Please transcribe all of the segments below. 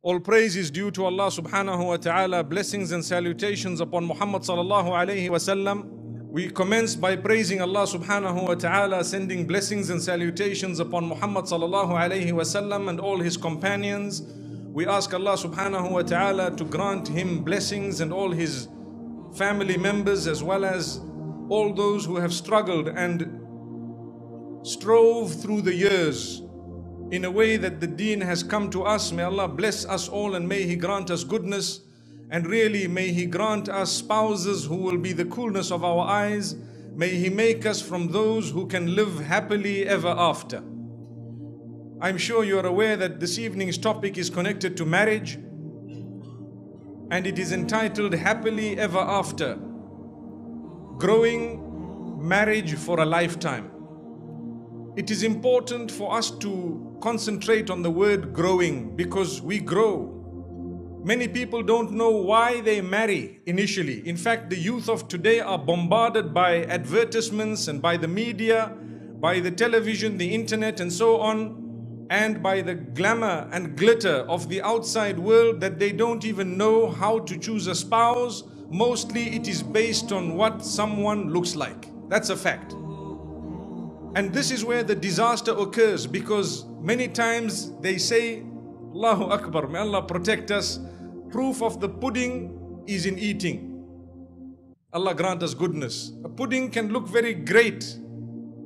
All praise is due to Allah subhanahu wa ta'ala. Blessings and salutations upon Muhammad sallallahu alayhi wasallam. We commence by praising Allah subhanahu wa ta'ala, sending blessings and salutations upon Muhammad sallallahu alayhi wasallam and all his companions. We ask Allah subhanahu wa ta'ala to grant him blessings and all his family members as well as all those who have struggled and strove through the years in a way that the deen has come to us. May Allah bless us all and may He grant us goodness. And really, may He grant us spouses who will be the coolness of our eyes. May He make us from those who can live happily ever after. I'm sure you're aware that this evening's topic is connected to marriage and it is entitled Happily Ever After Growing Marriage for a Lifetime. It is important for us to concentrate on the word growing because we grow. Many people don't know why they marry initially. In fact, the youth of today are bombarded by advertisements and by the media, by the television, the internet, and so on, and by the glamour and glitter of the outside world that they don't even know how to choose a spouse. Mostly it is based on what someone looks like. That's a fact. And this is where the disaster occurs because many times they say, Allahu Akbar, may Allah protect us. Proof of the pudding is in eating. Allah grant us goodness. A pudding can look very great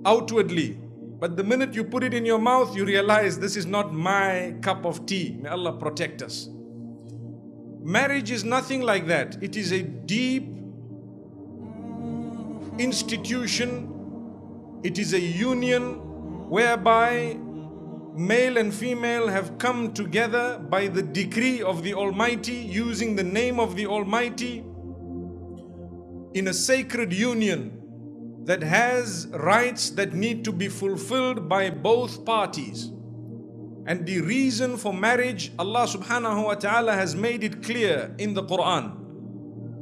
outwardly, but the minute you put it in your mouth, you realize this is not my cup of tea. May Allah protect us. Marriage is nothing like that. It is a deep institution it is a union whereby male and female have come together by the decree of the Almighty, using the name of the Almighty, in a sacred union that has rights that need to be fulfilled by both parties. And the reason for marriage, Allah subhanahu wa ta'ala has made it clear in the Quran.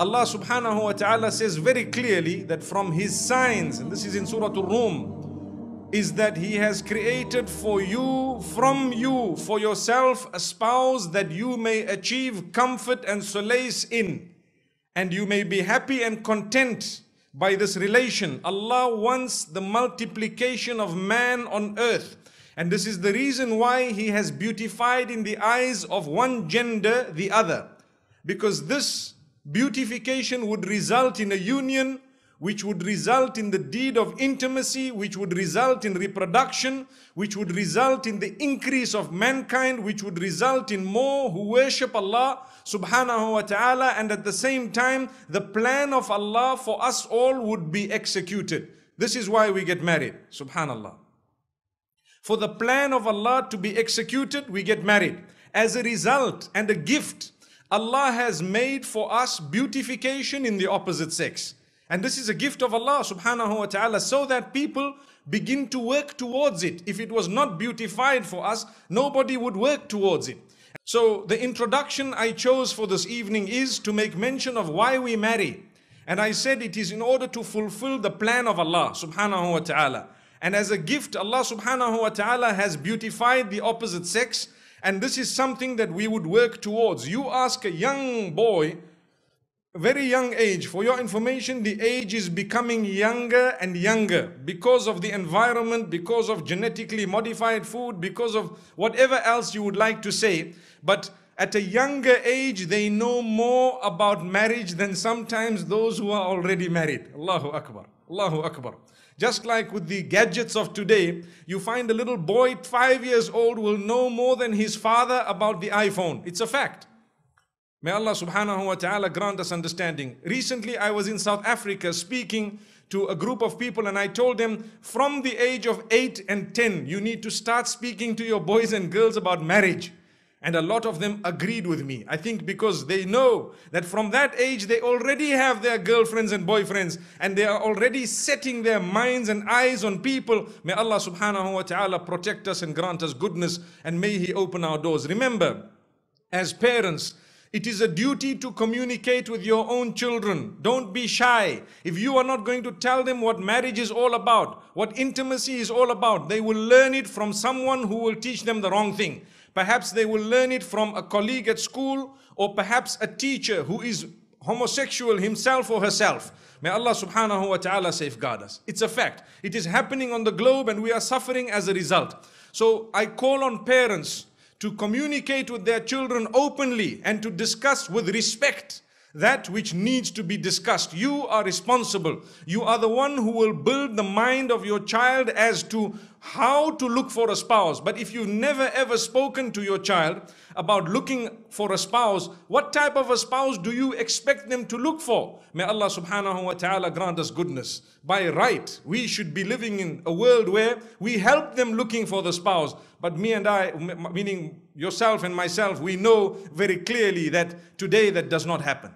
Allah subhanahu wa ta'ala says very clearly that from his signs, and this is in Surah Al-Rum, is that he has created for you, from you, for yourself, a spouse that you may achieve comfort and solace in. And you may be happy and content by this relation. Allah wants the multiplication of man on earth. And this is the reason why he has beautified in the eyes of one gender the other. Because this beautification would result in a union which would result in the deed of intimacy, which would result in reproduction, which would result in the increase of mankind, which would result in more who worship Allah subhanahu wa ta'ala, and at the same time, the plan of Allah for us all would be executed. This is why we get married, subhanallah. For the plan of Allah to be executed, we get married. As a result and a gift Allah has made for us beautification in the opposite sex. And this is a gift of Allah subhanahu wa ta'ala so that people begin to work towards it. If it was not beautified for us, nobody would work towards it. So the introduction I chose for this evening is to make mention of why we marry. And I said it is in order to fulfill the plan of Allah subhanahu wa ta'ala. And as a gift, Allah subhanahu wa ta'ala has beautified the opposite sex and this is something that we would work towards. You ask a young boy, very young age, for your information, the age is becoming younger and younger because of the environment, because of genetically modified food, because of whatever else you would like to say. But at a younger age, they know more about marriage than sometimes those who are already married. Allahu Akbar. Allahu Akbar. Just like with the gadgets of today, you find a little boy, five years old, will know more than his father about the iPhone. It's a fact. May Allah subhanahu wa ta'ala grant us understanding. Recently, I was in South Africa speaking to a group of people and I told them from the age of 8 and 10, you need to start speaking to your boys and girls about marriage. And a lot of them agreed with me. I think because they know that from that age they already have their girlfriends and boyfriends and they are already setting their minds and eyes on people. May Allah subhanahu wa ta'ala protect us and grant us goodness and may He open our doors. Remember, as parents, it is a duty to communicate with your own children. Don't be shy. If you are not going to tell them what marriage is all about, what intimacy is all about, they will learn it from someone who will teach them the wrong thing. Perhaps they will learn it from a colleague at school or perhaps a teacher who is homosexual himself or herself. May Allah subhanahu wa ta'ala safeguard us. It's a fact. It is happening on the globe and we are suffering as a result. So I call on parents to communicate with their children openly and to discuss with respect that which needs to be discussed. You are responsible. You are the one who will build the mind of your child as to how to look for a spouse. But if you've never ever spoken to your child about looking for a spouse, what type of a spouse do you expect them to look for? May Allah subhanahu wa ta'ala grant us goodness. By right, we should be living in a world where we help them looking for the spouse. But me and I, meaning yourself and myself, we know very clearly that today that does not happen.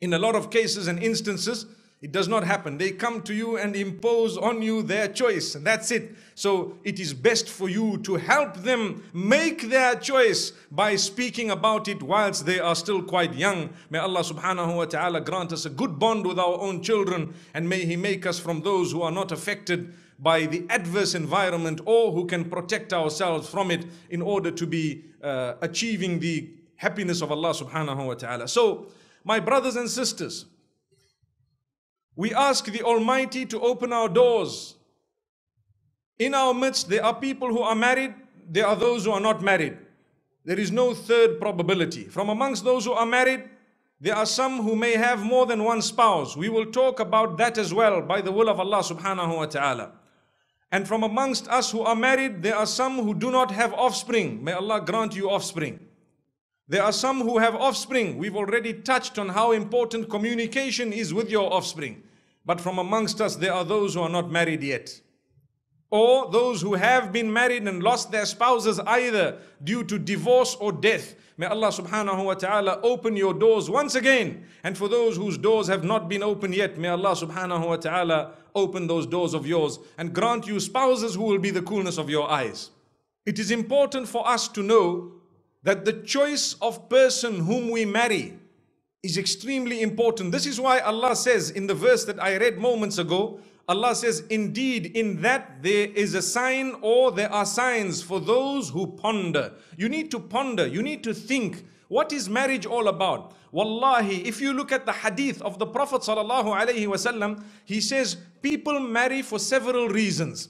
In a lot of cases and instances, it does not happen. They come to you and impose on you their choice, and that's it. So it is best for you to help them make their choice by speaking about it whilst they are still quite young. May Allah subhanahu wa ta'ala grant us a good bond with our own children, and may He make us from those who are not affected by the adverse environment or who can protect ourselves from it in order to be uh, achieving the happiness of Allah subhanahu wa ta'ala. So, my brothers and sisters, we ask the Almighty to open our doors. In our midst, there are people who are married, there are those who are not married. There is no third probability. From amongst those who are married, there are some who may have more than one spouse. We will talk about that as well by the will of Allah subhanahu wa ta'ala. And from amongst us who are married, there are some who do not have offspring. May Allah grant you offspring. There are some who have offspring. We've already touched on how important communication is with your offspring. But from amongst us, there are those who are not married yet. Or those who have been married and lost their spouses either due to divorce or death. May Allah subhanahu wa ta'ala open your doors once again. And for those whose doors have not been opened yet, may Allah subhanahu wa ta'ala open those doors of yours and grant you spouses who will be the coolness of your eyes. It is important for us to know that the choice of person whom we marry is extremely important. This is why Allah says in the verse that I read moments ago, Allah says, Indeed, in that there is a sign or there are signs for those who ponder. You need to ponder, you need to think. What is marriage all about? Wallahi, if you look at the hadith of the Prophet wasallam, he says people marry for several reasons.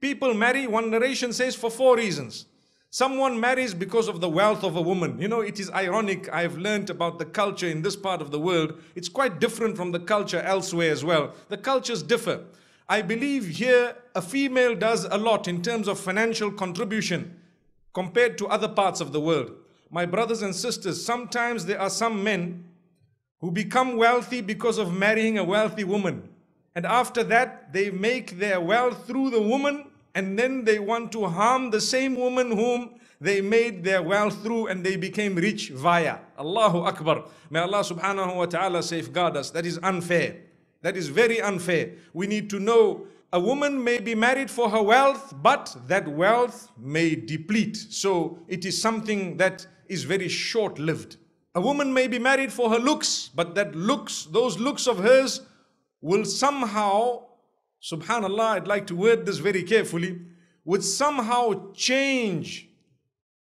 People marry, one narration says, for four reasons. Someone marries because of the wealth of a woman. You know, it is ironic. I've learned about the culture in this part of the world. It's quite different from the culture elsewhere as well. The cultures differ. I believe here a female does a lot in terms of financial contribution compared to other parts of the world. My brothers and sisters, sometimes there are some men who become wealthy because of marrying a wealthy woman. And after that, they make their wealth through the woman and then they want to harm the same woman whom they made their wealth through and they became rich via. Allahu Akbar. May Allah subhanahu wa ta'ala safeguard us. That is unfair. That is very unfair. We need to know a woman may be married for her wealth, but that wealth may deplete. So it is something that is very short lived. A woman may be married for her looks, but that looks, those looks of hers will somehow subhanallah, I'd like to word this very carefully, would somehow change.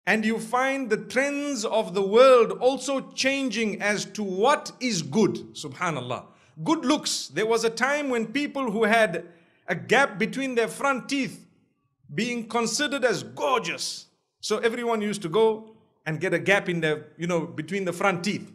And you find the trends of the world also changing as to what is good, subhanallah. Good looks. There was a time when people who had a gap between their front teeth being considered as gorgeous. So everyone used to go and get a gap in their, you know, between the front teeth.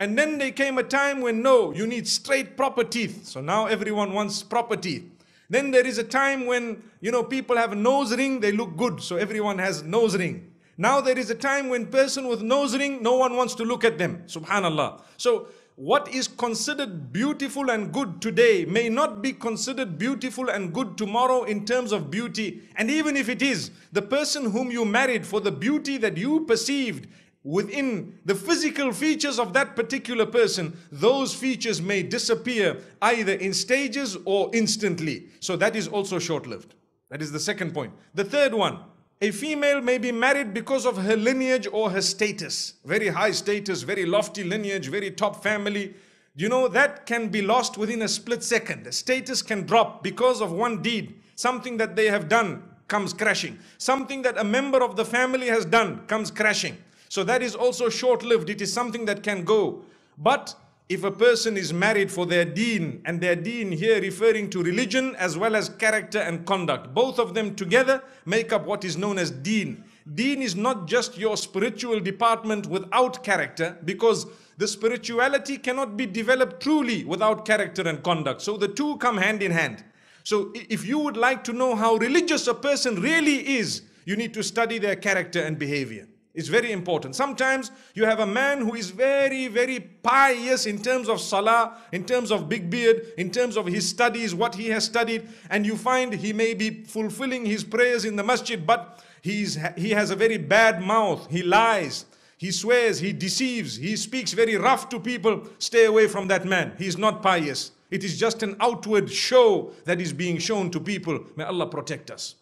And then there came a time when no, you need straight proper teeth. So now everyone wants proper teeth. Then there is a time when, you know, people have a nose ring, they look good. So everyone has nose ring. Now there is a time when person with nose ring, no one wants to look at them. Subhanallah. So what is considered beautiful and good today may not be considered beautiful and good tomorrow in terms of beauty. And even if it is, the person whom you married for the beauty that you perceived within the physical features of that particular person, those features may disappear either in stages or instantly. So that is also short lived. That is the second point. The third one, a female may be married because of her lineage or her status. Very high status, very lofty lineage, very top family. You know, that can be lost within a split second. A status can drop because of one deed. Something that they have done comes crashing. Something that a member of the family has done comes crashing. So that is also short lived. It is something that can go. But if a person is married for their deen, and their deen here referring to religion as well as character and conduct, both of them together make up what is known as deen. Deen is not just your spiritual department without character, because the spirituality cannot be developed truly without character and conduct. So the two come hand in hand. So if you would like to know how religious a person really is, you need to study their character and behavior. It's very important. Sometimes you have a man who is very, very pious in terms of salah, in terms of big beard, in terms of his studies, what he has studied, and you find he may be fulfilling his prayers in the masjid, but he's, he has a very bad mouth. He lies, he swears, he deceives, he speaks very rough to people. Stay away from that man. He's not pious. It is just an outward show that is being shown to people. May Allah protect us.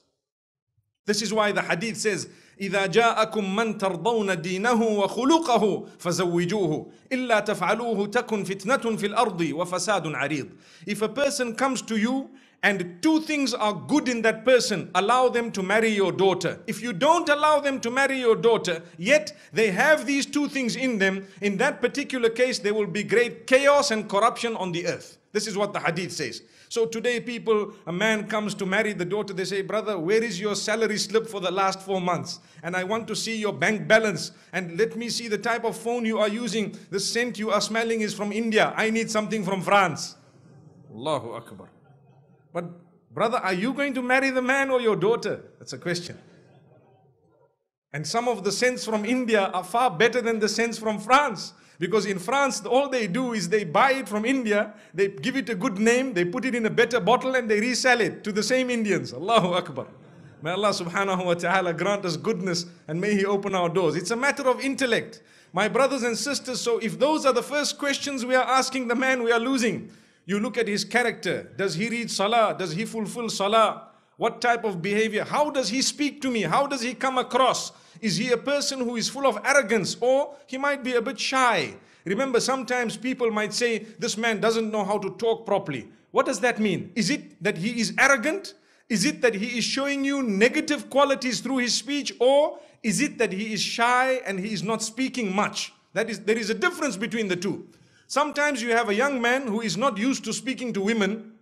This is why the hadith says, إذا جاءكم من ترضون دينه وخلقه فزوجوه إلا تفعلوه تكن فتنة في الأرض وفساد عريض If a person comes to you and two things are good in that person, allow them to marry your daughter. If you don't allow them to marry your daughter, yet they have these two things in them, in that particular case, there will be great chaos and corruption on the earth. This is what the hadith says. So today people, a man comes to marry the daughter, they say, brother, where is your salary slip for the last four months? And I want to see your bank balance and let me see the type of phone you are using. The scent you are smelling is from India. I need something from France. Allahu Akbar. But brother, are you going to marry the man or your daughter? That's a question. And some of the scents from India are far better than the scents from France. Because in France, all they do is they buy it from India, they give it a good name, they put it in a better bottle and they resell it to the same Indians. Allahu Akbar. May Allah subhanahu wa ta'ala grant us goodness and may He open our doors. It's a matter of intellect. My brothers and sisters, so if those are the first questions we are asking the man, we are losing. You look at his character. Does he read salah? Does he fulfill salah? What type of behavior? How does he speak to me? How does he come across? Is he a person who is full of arrogance or he might be a bit shy? Remember, sometimes people might say, This man doesn't know how to talk properly. What does that mean? Is it that he is arrogant? Is it that he is showing you negative qualities through his speech? Or is it that he is shy and he is not speaking much? That is, there is a difference between the two. Sometimes you have a young man who is not used to speaking to women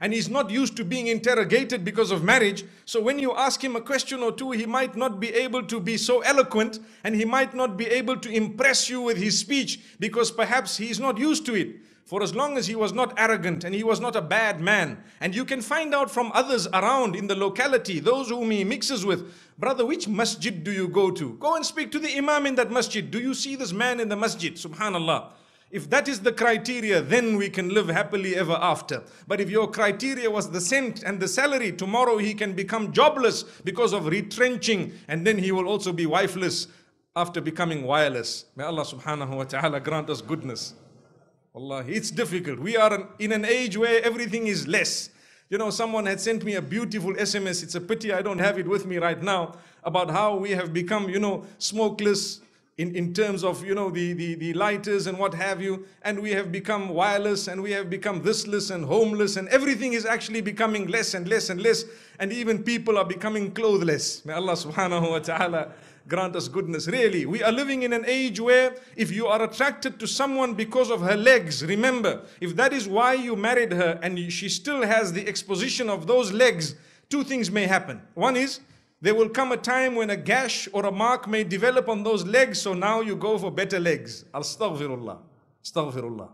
and he's not used to being interrogated because of marriage. So when you ask him a question or two, he might not be able to be so eloquent and he might not be able to impress you with his speech because perhaps he's not used to it. For as long as he was not arrogant and he was not a bad man, and you can find out from others around in the locality, those whom he mixes with, brother, which masjid do you go to? Go and speak to the imam in that masjid. Do you see this man in the masjid? Subhanallah. If that is the criteria, then we can live happily ever after. But if your criteria was the scent and the salary, tomorrow he can become jobless because of retrenching, and then he will also be wifeless after becoming wireless. May Allah subhanahu wa ta'ala grant us goodness. Allah, it's difficult. We are in an age where everything is less. You know, someone had sent me a beautiful SMS. It's a pity I don't have it with me right now about how we have become, you know, smokeless, in, in terms of you know the, the, the lighters and what have you and we have become wireless and we have become thisless and homeless and everything is actually becoming less and less and less and even people are becoming clothless. May Allah subhanahu wa ta'ala grant us goodness. Really we are living in an age where if you are attracted to someone because of her legs remember if that is why you married her and she still has the exposition of those legs two things may happen. One is there will come a time when a gash or a mark may develop on those legs, so now you go for better legs. Astaghfirullah. Astaghfirullah.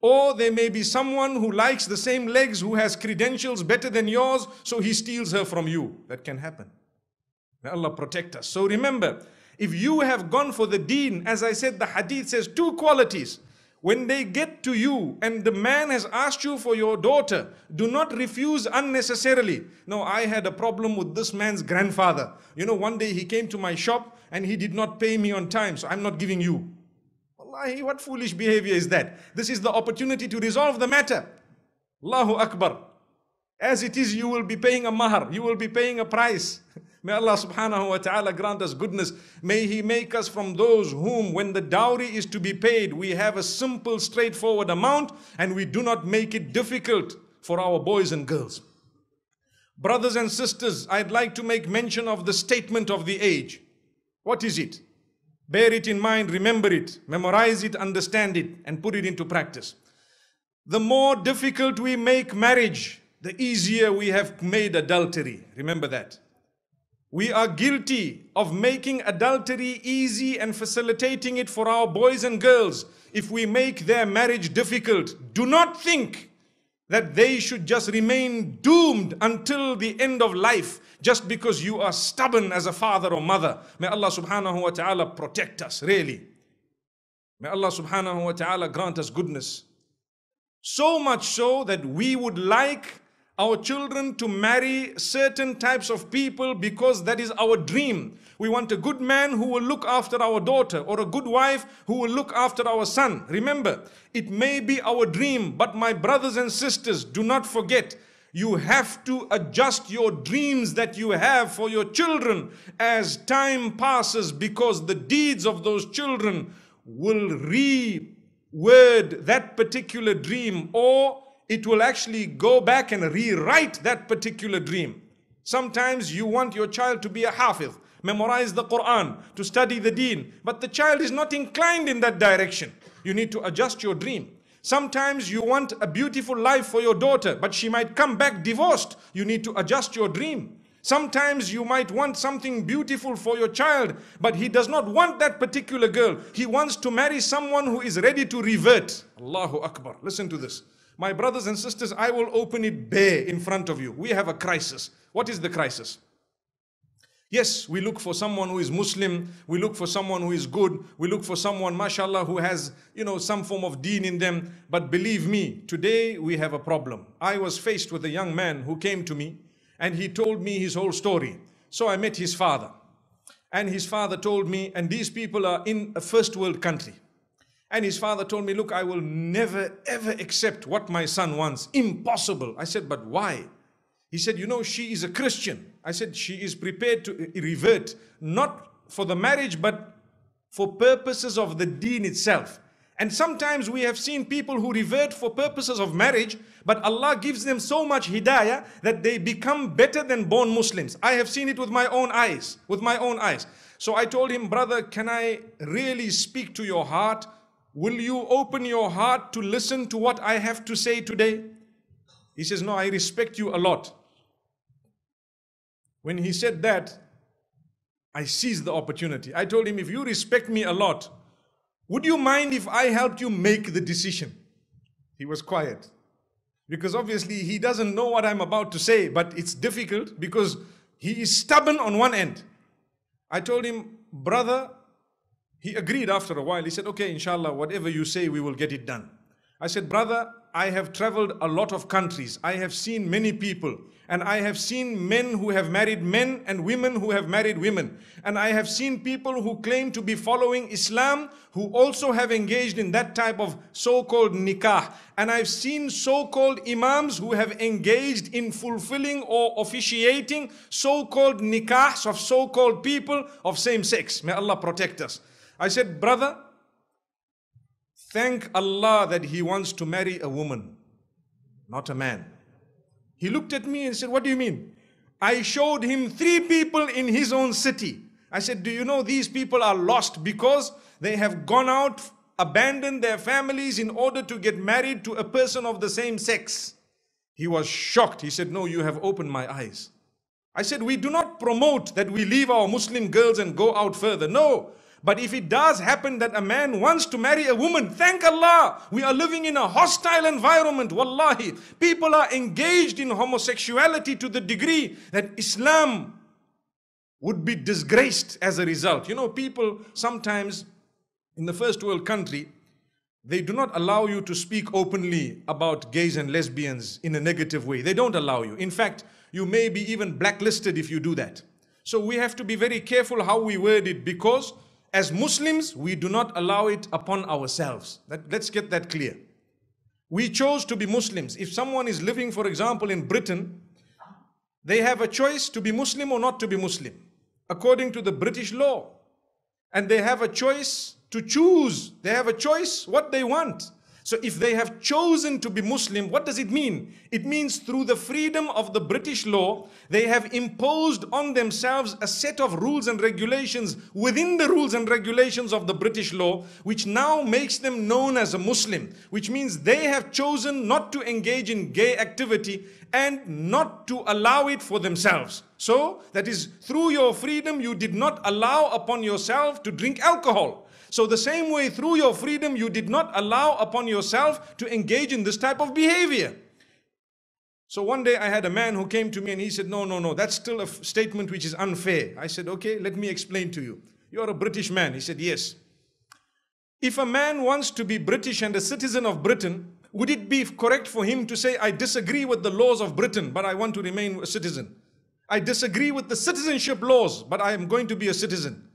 Or there may be someone who likes the same legs who has credentials better than yours, so he steals her from you. That can happen. May Allah protect us. So remember, if you have gone for the deen, as I said, the hadith says two qualities. When they get to you and the man has asked you for your daughter, do not refuse unnecessarily. No, I had a problem with this man's grandfather. You know, one day he came to my shop and he did not pay me on time, so I'm not giving you. Wallahi, what foolish behavior is that? This is the opportunity to resolve the matter. Allahu Akbar. As it is, you will be paying a mahar, you will be paying a price. May Allah subhanahu wa ta'ala grant us goodness. May He make us from those whom, when the dowry is to be paid, we have a simple, straightforward amount and we do not make it difficult for our boys and girls. Brothers and sisters, I'd like to make mention of the statement of the age. What is it? Bear it in mind, remember it, memorize it, understand it, and put it into practice. The more difficult we make marriage, the easier we have made adultery. Remember that. We are guilty of making adultery easy and facilitating it for our boys and girls if we make their marriage difficult. Do not think that they should just remain doomed until the end of life just because you are stubborn as a father or mother. May Allah subhanahu wa ta'ala protect us, really. May Allah subhanahu wa ta'ala grant us goodness. So much so that we would like our children to marry certain types of people because that is our dream. We want a good man who will look after our daughter or a good wife who will look after our son. Remember, it may be our dream, but my brothers and sisters, do not forget you have to adjust your dreams that you have for your children as time passes because the deeds of those children will reword that particular dream or it will actually go back and rewrite that particular dream. Sometimes you want your child to be a hafiz, memorize the Quran, to study the deen, but the child is not inclined in that direction. You need to adjust your dream. Sometimes you want a beautiful life for your daughter, but she might come back divorced. You need to adjust your dream. Sometimes you might want something beautiful for your child, but he does not want that particular girl. He wants to marry someone who is ready to revert. Allahu Akbar. Listen to this. My brothers and sisters, I will open it bare in front of you. We have a crisis. What is the crisis? Yes, we look for someone who is Muslim. We look for someone who is good. We look for someone, mashallah, who has, you know, some form of deen in them. But believe me, today we have a problem. I was faced with a young man who came to me and he told me his whole story. So I met his father. And his father told me, and these people are in a first world country. And his father told me, Look, I will never ever accept what my son wants. Impossible. I said, But why? He said, You know, she is a Christian. I said, She is prepared to revert, not for the marriage, but for purposes of the deen itself. And sometimes we have seen people who revert for purposes of marriage, but Allah gives them so much hidayah that they become better than born Muslims. I have seen it with my own eyes, with my own eyes. So I told him, brother, can I really speak to your heart? Will you open your heart to listen to what I have to say today? He says, No, I respect you a lot. When he said that, I seized the opportunity. I told him, If you respect me a lot, would you mind if I helped you make the decision? He was quiet. Because obviously he doesn't know what I'm about to say, but it's difficult because he is stubborn on one end. I told him, Brother, he agreed after a while. He said, Okay, inshallah, whatever you say, we will get it done. I said, Brother, I have traveled a lot of countries. I have seen many people. And I have seen men who have married men and women who have married women. And I have seen people who claim to be following Islam who also have engaged in that type of so-called nikah. And I've seen so-called imams who have engaged in fulfilling or officiating so-called nikahs of so-called people of same sex. May Allah protect us. I said, brother, thank Allah that he wants to marry a woman, not a man. He looked at me and said, what do you mean? I showed him three people in his own city. I said, do you know these people are lost because they have gone out, abandoned their families in order to get married to a person of the same sex. He was shocked. He said, no, you have opened my eyes. I said, we do not promote that we leave our Muslim girls and go out further. No, but if it does happen that a man wants to marry a woman, thank Allah, we are living in a hostile environment. Wallahi, people are engaged in homosexuality to the degree that Islam would be disgraced as a result. You know, people sometimes in the first world country, they do not allow you to speak openly about gays and lesbians in a negative way. They don't allow you. In fact, you may be even blacklisted if you do that. So we have to be very careful how we word it because as Muslims, we do not allow it upon ourselves. That, let's get that clear. We chose to be Muslims. If someone is living, for example, in Britain, they have a choice to be Muslim or not to be Muslim, according to the British law. And they have a choice to choose. They have a choice what they want. So if they have chosen to be Muslim, what does it mean? It means through the freedom of the British law, they have imposed on themselves a set of rules and regulations within the rules and regulations of the British law, which now makes them known as a Muslim, which means they have chosen not to engage in gay activity and not to allow it for themselves. So that is through your freedom, you did not allow upon yourself to drink alcohol. So the same way through your freedom, you did not allow upon yourself to engage in this type of behavior. So one day I had a man who came to me and he said, no, no, no, that's still a statement which is unfair. I said, okay, let me explain to you. You're a British man. He said, yes. If a man wants to be British and a citizen of Britain, would it be correct for him to say, I disagree with the laws of Britain, but I want to remain a citizen? I disagree with the citizenship laws, but I am going to be a citizen.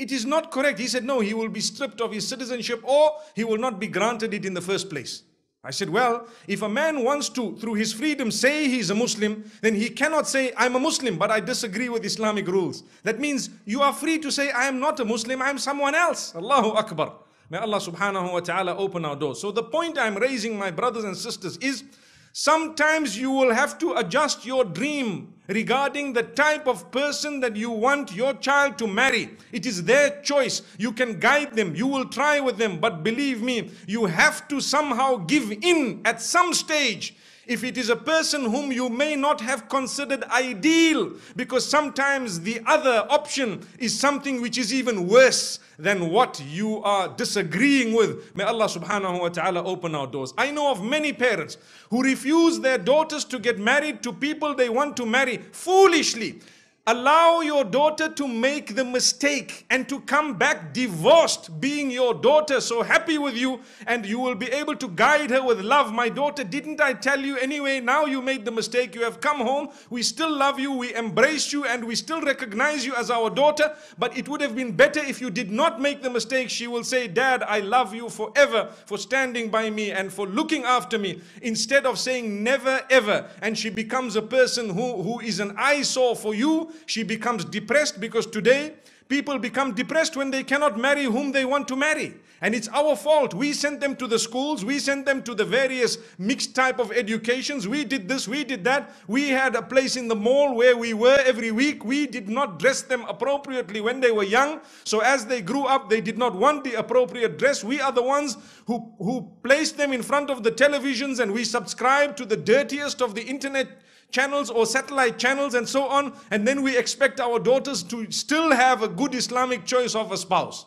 It is not correct. He said, no, he will be stripped of his citizenship or he will not be granted it in the first place. I said, well, if a man wants to, through his freedom, say he's a Muslim, then he cannot say, I'm a Muslim, but I disagree with Islamic rules. That means you are free to say, I am not a Muslim, I am someone else. Allahu Akbar. May Allah subhanahu wa ta'ala open our doors. So the point I'm raising, my brothers and sisters, is Sometimes you will have to adjust your dream regarding the type of person that you want your child to marry. It is their choice. You can guide them. You will try with them. But believe me, you have to somehow give in at some stage if it is a person whom you may not have considered ideal, because sometimes the other option is something which is even worse than what you are disagreeing with. May Allah subhanahu wa ta'ala open our doors. I know of many parents who refuse their daughters to get married to people they want to marry foolishly. Allow your daughter to make the mistake and to come back divorced, being your daughter so happy with you, and you will be able to guide her with love. My daughter, didn't I tell you anyway? Now you made the mistake. You have come home. We still love you. We embrace you, and we still recognize you as our daughter. But it would have been better if you did not make the mistake. She will say, Dad, I love you forever for standing by me and for looking after me, instead of saying never ever. And she becomes a person who, who is an eyesore for you she becomes depressed because today people become depressed when they cannot marry whom they want to marry. And it's our fault. We sent them to the schools, we sent them to the various mixed type of educations. We did this, we did that. We had a place in the mall where we were every week. We did not dress them appropriately when they were young. So as they grew up, they did not want the appropriate dress. We are the ones who, who placed them in front of the televisions and we subscribe to the dirtiest of the internet channels or satellite channels and so on. And then we expect our daughters to still have a good Islamic choice of a spouse.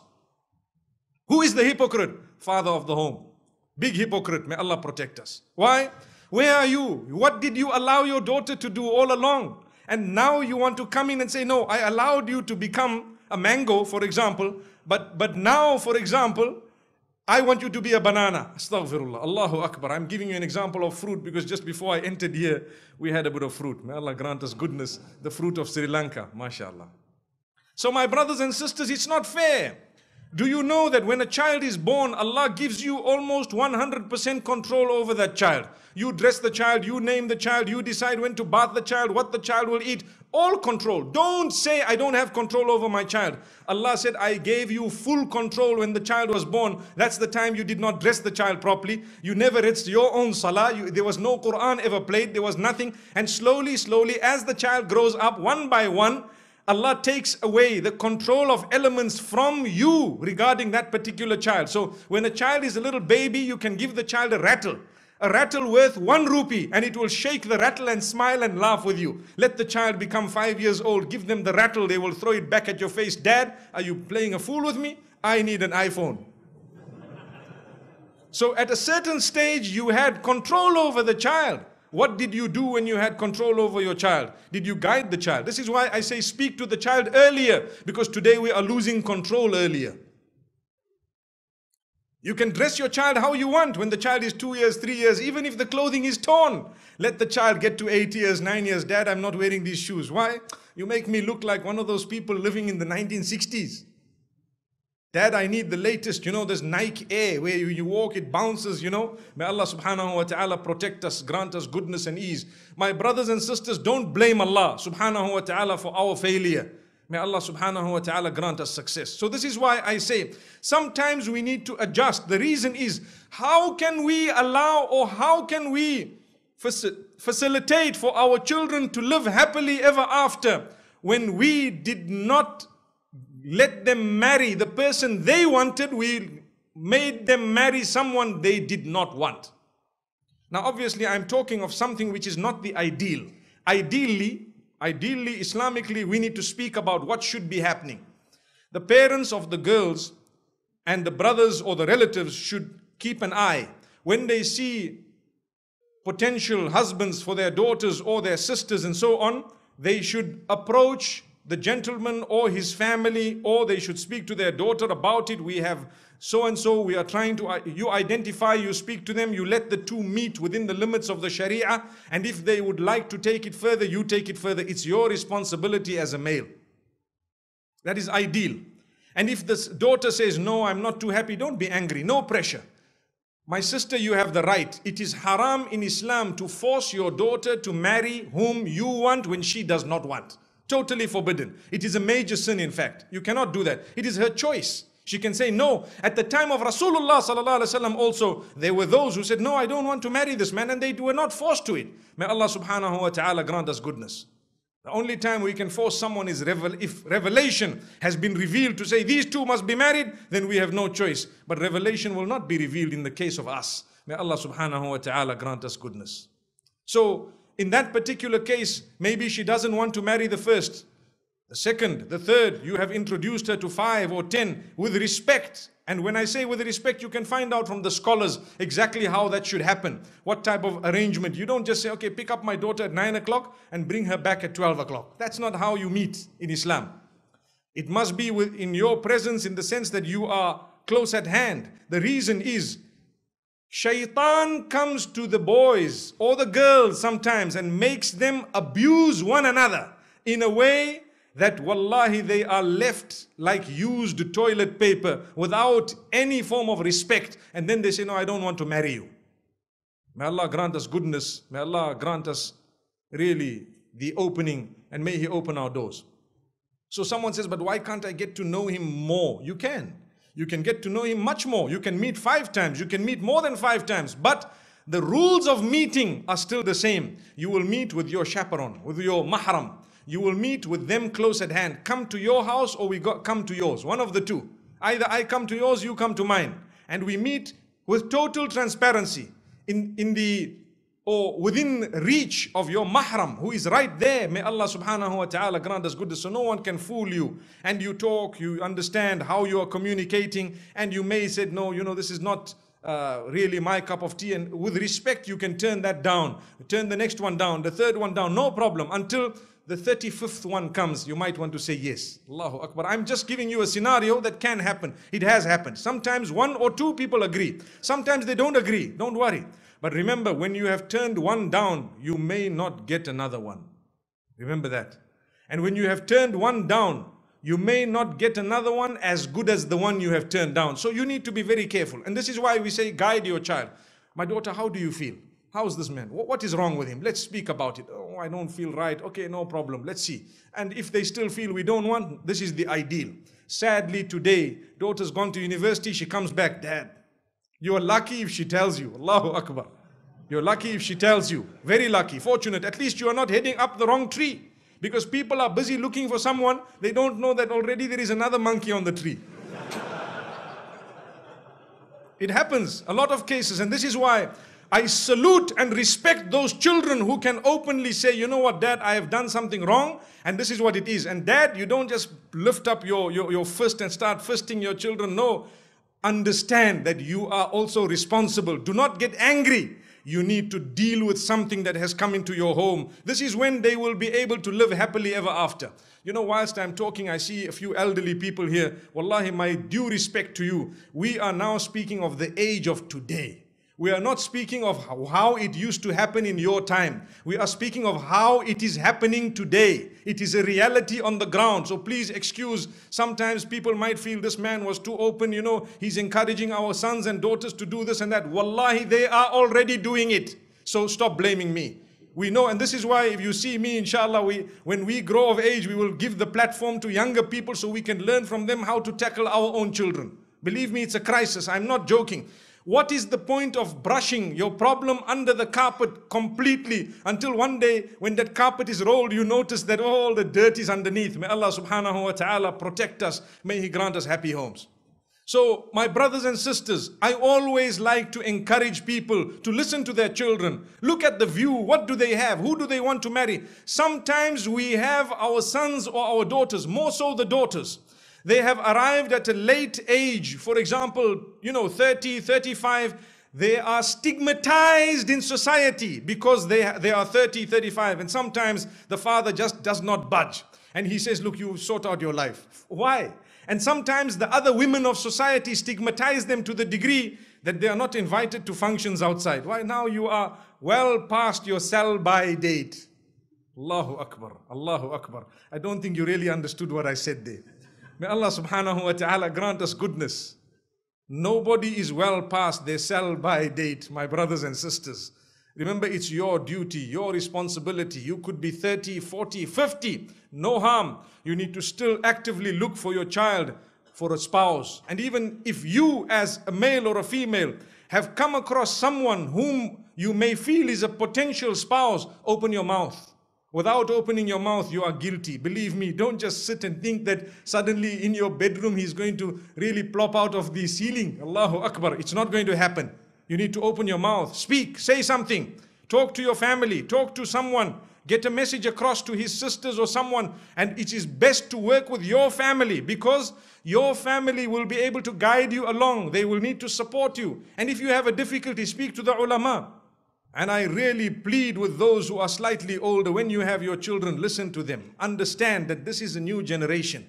Who is the hypocrite? Father of the home. Big hypocrite. May Allah protect us. Why? Where are you? What did you allow your daughter to do all along? And now you want to come in and say, no, I allowed you to become a mango, for example. But, but now, for example, I want you to be a banana. Astaghfirullah. Allahu Akbar. I'm giving you an example of fruit because just before I entered here, we had a bit of fruit. May Allah grant us goodness. The fruit of Sri Lanka. MashaAllah. So, my brothers and sisters, it's not fair. Do you know that when a child is born, Allah gives you almost 100% control over that child? You dress the child, you name the child, you decide when to bath the child, what the child will eat. All control. Don't say, I don't have control over my child. Allah said, I gave you full control when the child was born. That's the time you did not dress the child properly. You never read your own salah. You, there was no Quran ever played. There was nothing. And slowly, slowly, as the child grows up, one by one, Allah takes away the control of elements from you regarding that particular child. So when a child is a little baby, you can give the child a rattle. A rattle worth one rupee and it will shake the rattle and smile and laugh with you. Let the child become five years old. Give them the rattle. They will throw it back at your face. Dad, are you playing a fool with me? I need an iPhone. So at a certain stage, you had control over the child. What did you do when you had control over your child? Did you guide the child? This is why I say speak to the child earlier because today we are losing control earlier. You can dress your child how you want when the child is two years, three years, even if the clothing is torn. Let the child get to eight years, nine years. Dad, I'm not wearing these shoes. Why? You make me look like one of those people living in the 1960s. Dad, I need the latest, you know, this Nike Air where you, you walk, it bounces, you know. May Allah subhanahu wa ta'ala protect us, grant us goodness and ease. My brothers and sisters, don't blame Allah subhanahu wa ta'ala for our failure. May Allah subhanahu wa ta'ala grant us success. So this is why I say, sometimes we need to adjust. The reason is, how can we allow or how can we facilitate for our children to live happily ever after when we did not let them marry the person they wanted, we made them marry someone they did not want. Now, obviously, I'm talking of something which is not the ideal. Ideally, ideally, Islamically, we need to speak about what should be happening. The parents of the girls and the brothers or the relatives should keep an eye when they see potential husbands for their daughters or their sisters and so on, they should approach the gentleman or his family, or they should speak to their daughter about it. We have so and so, we are trying to, uh, you identify, you speak to them, you let the two meet within the limits of the Sharia, and if they would like to take it further, you take it further. It's your responsibility as a male. That is ideal. And if the daughter says, No, I'm not too happy, don't be angry, no pressure. My sister, you have the right. It is haram in Islam to force your daughter to marry whom you want when she does not want. Totally forbidden. It is a major sin, in fact. You cannot do that. It is her choice. She can say no. At the time of Rasulullah sallallahu also, there were those who said, no, I don't want to marry this man, and they were not forced to it. May Allah subhanahu wa ta'ala grant us goodness. The only time we can force someone is revel if revelation has been revealed to say these two must be married, then we have no choice. But revelation will not be revealed in the case of us. May Allah subhanahu wa ta'ala grant us goodness. So in that particular case, maybe she doesn't want to marry the first, the second, the third. You have introduced her to five or ten with respect. And when I say with respect, you can find out from the scholars exactly how that should happen. What type of arrangement. You don't just say, okay, pick up my daughter at 9 o'clock and bring her back at 12 o'clock. That's not how you meet in Islam. It must be in your presence in the sense that you are close at hand. The reason is Shaitan comes to the boys or the girls sometimes and makes them abuse one another in a way that wallahi they are left like used toilet paper without any form of respect and then they say no I don't want to marry you. May Allah grant us goodness. May Allah grant us really the opening and may He open our doors. So someone says, but why can't I get to know Him more? You can. You can get to know him much more. You can meet five times. You can meet more than five times. But the rules of meeting are still the same. You will meet with your chaperone, with your mahram. You will meet with them close at hand. Come to your house or we got, come to yours. One of the two. Either I come to yours, you come to mine. And we meet with total transparency. In, in the or within reach of your mahram who is right there. May Allah subhanahu wa ta'ala grant us goodness so no one can fool you. And you talk, you understand how you are communicating, and you may say, No, you know, this is not uh, really my cup of tea. And with respect, you can turn that down, turn the next one down, the third one down, no problem. Until the 35th one comes, you might want to say yes. Allahu Akbar. I'm just giving you a scenario that can happen. It has happened. Sometimes one or two people agree, sometimes they don't agree. Don't worry. But remember, when you have turned one down, you may not get another one. Remember that. And when you have turned one down, you may not get another one as good as the one you have turned down. So you need to be very careful. And this is why we say, guide your child. My daughter, how do you feel? How's this man? What is wrong with him? Let's speak about it. Oh, I don't feel right. Okay, no problem. Let's see. And if they still feel we don't want, this is the ideal. Sadly, today, daughter's gone to university. She comes back, Dad, you are lucky if she tells you. Allahu Akbar. You're lucky if she tells you. Very lucky. Fortunate. At least you are not heading up the wrong tree. Because people are busy looking for someone. They don't know that already there is another monkey on the tree. it happens. A lot of cases. And this is why I salute and respect those children who can openly say, you know what, dad, I have done something wrong and this is what it is. And dad, you don't just lift up your, your, your fist and start fisting your children. No, understand that you are also responsible. Do not get angry. you need to deal with something that has come into your home. This is when they will be able to live happily ever after. You know, whilst I'm talking, I see a few elderly people here. Wallahi, my due respect to you. We are now speaking of the age of today. We are not speaking of how it used to happen in your time. We are speaking of how it is happening today. It is a reality on the ground. So please excuse, sometimes people might feel this man was too open, you know, he's encouraging our sons and daughters to do this and that. Wallahi, they are already doing it. So stop blaming me. We know, and this is why if you see me, inshallah, we, when we grow of age, we will give the platform to younger people so we can learn from them how to tackle our own children. Believe me, it's a crisis. I'm not joking. What is the point of brushing your problem under the carpet completely until one day when that carpet is rolled, you notice that all the dirt is underneath. May Allah subhanahu wa ta'ala protect us. May He grant us happy homes. So, my brothers and sisters, I always like to encourage people to listen to their children. Look at the view. What do they have? Who do they want to marry? Sometimes we have our sons or our daughters, more so the daughters. They have arrived at a late age, for example, you know, 30, 35. They are stigmatized in society because they, they are 30, 35. And sometimes the father just does not budge. And he says, look, you sort out your life. Why? And sometimes the other women of society stigmatize them to the degree that they are not invited to functions outside. Why now you are well past your sell by date. Allahu Akbar. Allahu Akbar. I don't think you really understood what I said there. May Allah subhanahu wa ta'ala grant us goodness. Nobody is well past their sell by date, my brothers and sisters. Remember, it's your duty, your responsibility. You could be 30, 40, 50, no harm. You need to still actively look for your child, for a spouse. And even if you, as a male or a female, have come across someone whom you may feel is a potential spouse, open your mouth. Without opening your mouth, you are guilty. Believe me, don't just sit and think that suddenly in your bedroom he's going to really plop out of the ceiling. Allahu Akbar. It's not going to happen. You need to open your mouth, speak, say something, talk to your family, talk to someone, get a message across to his sisters or someone. And it is best to work with your family because your family will be able to guide you along. They will need to support you. And if you have a difficulty, speak to the ulama. And I really plead with those who are slightly older, when you have your children, listen to them. Understand that this is a new generation.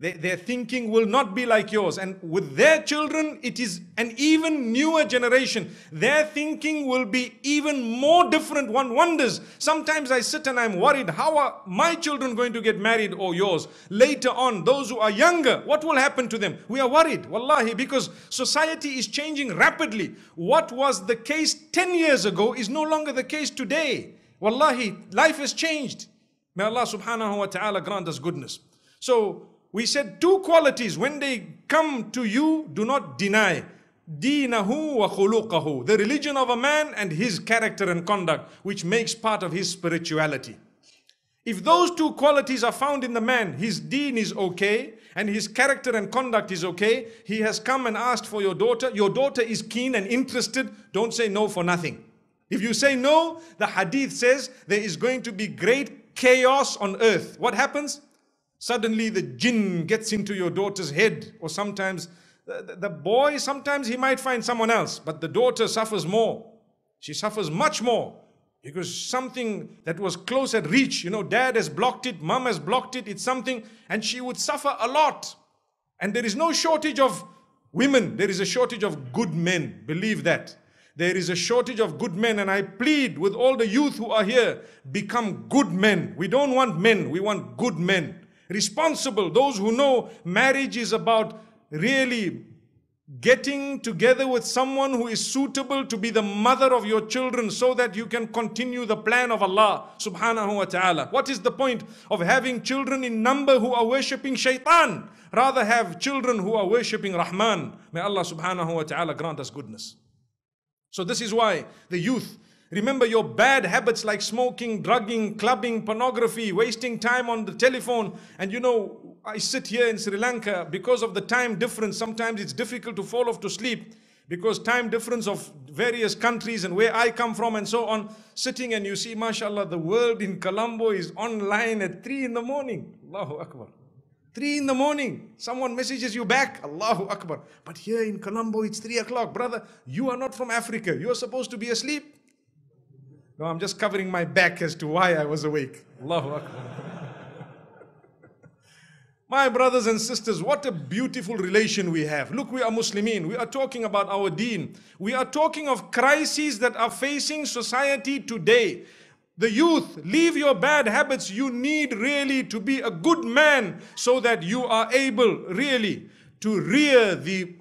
They, their thinking will not be like yours. And with their children, it is an even newer generation. Their thinking will be even more different. One wonders. Sometimes I sit and I'm worried how are my children going to get married or yours? Later on, those who are younger, what will happen to them? We are worried, wallahi, because society is changing rapidly. What was the case 10 years ago is no longer the case today. Wallahi, life has changed. May Allah subhanahu wa ta'ala grant us goodness. So, we said two qualities when they come to you do not deny. Dinahu wa khuluqahu the religion of a man and his character and conduct which makes part of his spirituality. If those two qualities are found in the man his deen is okay and his character and conduct is okay. He has come and asked for your daughter. Your daughter is keen and interested. Don't say no for nothing. If you say no the hadith says there is going to be great chaos on earth. What happens Suddenly the jinn gets into your daughter's head, or sometimes the, the boy, sometimes he might find someone else, but the daughter suffers more. She suffers much more because something that was close at reach, you know, dad has blocked it, mom has blocked it, it's something, and she would suffer a lot. And there is no shortage of women, there is a shortage of good men. Believe that. There is a shortage of good men, and I plead with all the youth who are here become good men. We don't want men, we want good men responsible, those who know marriage is about really getting together with someone who is suitable to be the mother of your children so that you can continue the plan of Allah subhanahu wa ta'ala. What is the point of having children in number who are worshipping shaitan? Rather have children who are worshipping Rahman. May Allah subhanahu wa ta'ala grant us goodness. So this is why the youth Remember your bad habits like smoking, drugging, clubbing, pornography, wasting time on the telephone. And you know, I sit here in Sri Lanka because of the time difference. Sometimes it's difficult to fall off to sleep because time difference of various countries and where I come from and so on. Sitting and you see, mashallah, the world in Colombo is online at 3 in the morning. Allahu Akbar. 3 in the morning, someone messages you back, Allahu Akbar. But here in Colombo, it's 3 o'clock. Brother, you are not from Africa. You are supposed to be asleep. No, I'm just covering my back as to why I was awake. Allahu Akbar. My brothers and sisters, what a beautiful relation we have. Look, we are Muslimin. We are talking about our deen. We are talking of crises that are facing society today. The youth, leave your bad habits. You need really to be a good man so that you are able really to rear the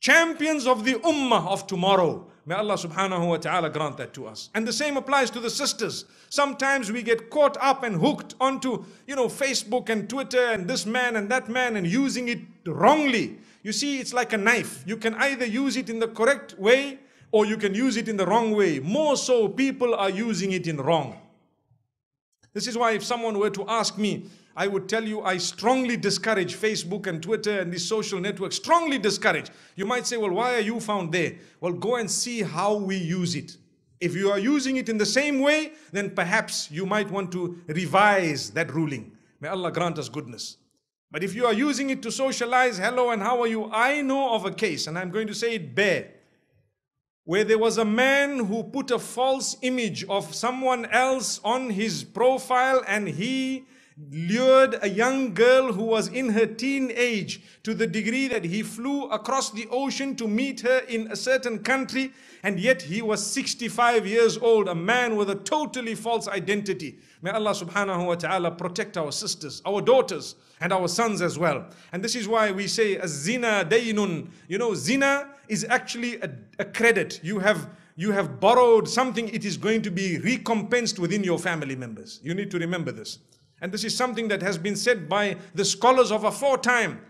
champions of the ummah of tomorrow. May Allah subhanahu wa ta'ala grant that to us. And the same applies to the sisters. Sometimes we get caught up and hooked onto, you know, Facebook and Twitter and this man and that man and using it wrongly. You see, it's like a knife. You can either use it in the correct way or you can use it in the wrong way. More so, people are using it in wrong. This is why if someone were to ask me, I would tell you I strongly discourage Facebook and Twitter and these social networks. Strongly discourage. You might say, well, why are you found there? Well, go and see how we use it. If you are using it in the same way, then perhaps you might want to revise that ruling. May Allah grant us goodness. But if you are using it to socialize, hello and how are you? I know of a case, and I'm going to say it bare where there was a man who put a false image of someone else on his profile and he lured a young girl who was in her teen age to the degree that he flew across the ocean to meet her in a certain country and yet he was 65 years old, a man with a totally false identity. May Allah subhanahu wa ta'ala protect our sisters, our daughters, and our sons as well. And this is why we say, zina daynun. You know, zina is actually a, a credit. You have you have borrowed something, it is going to be recompensed within your family members. You need to remember this. And this is something that has been said by the scholars of aforetime.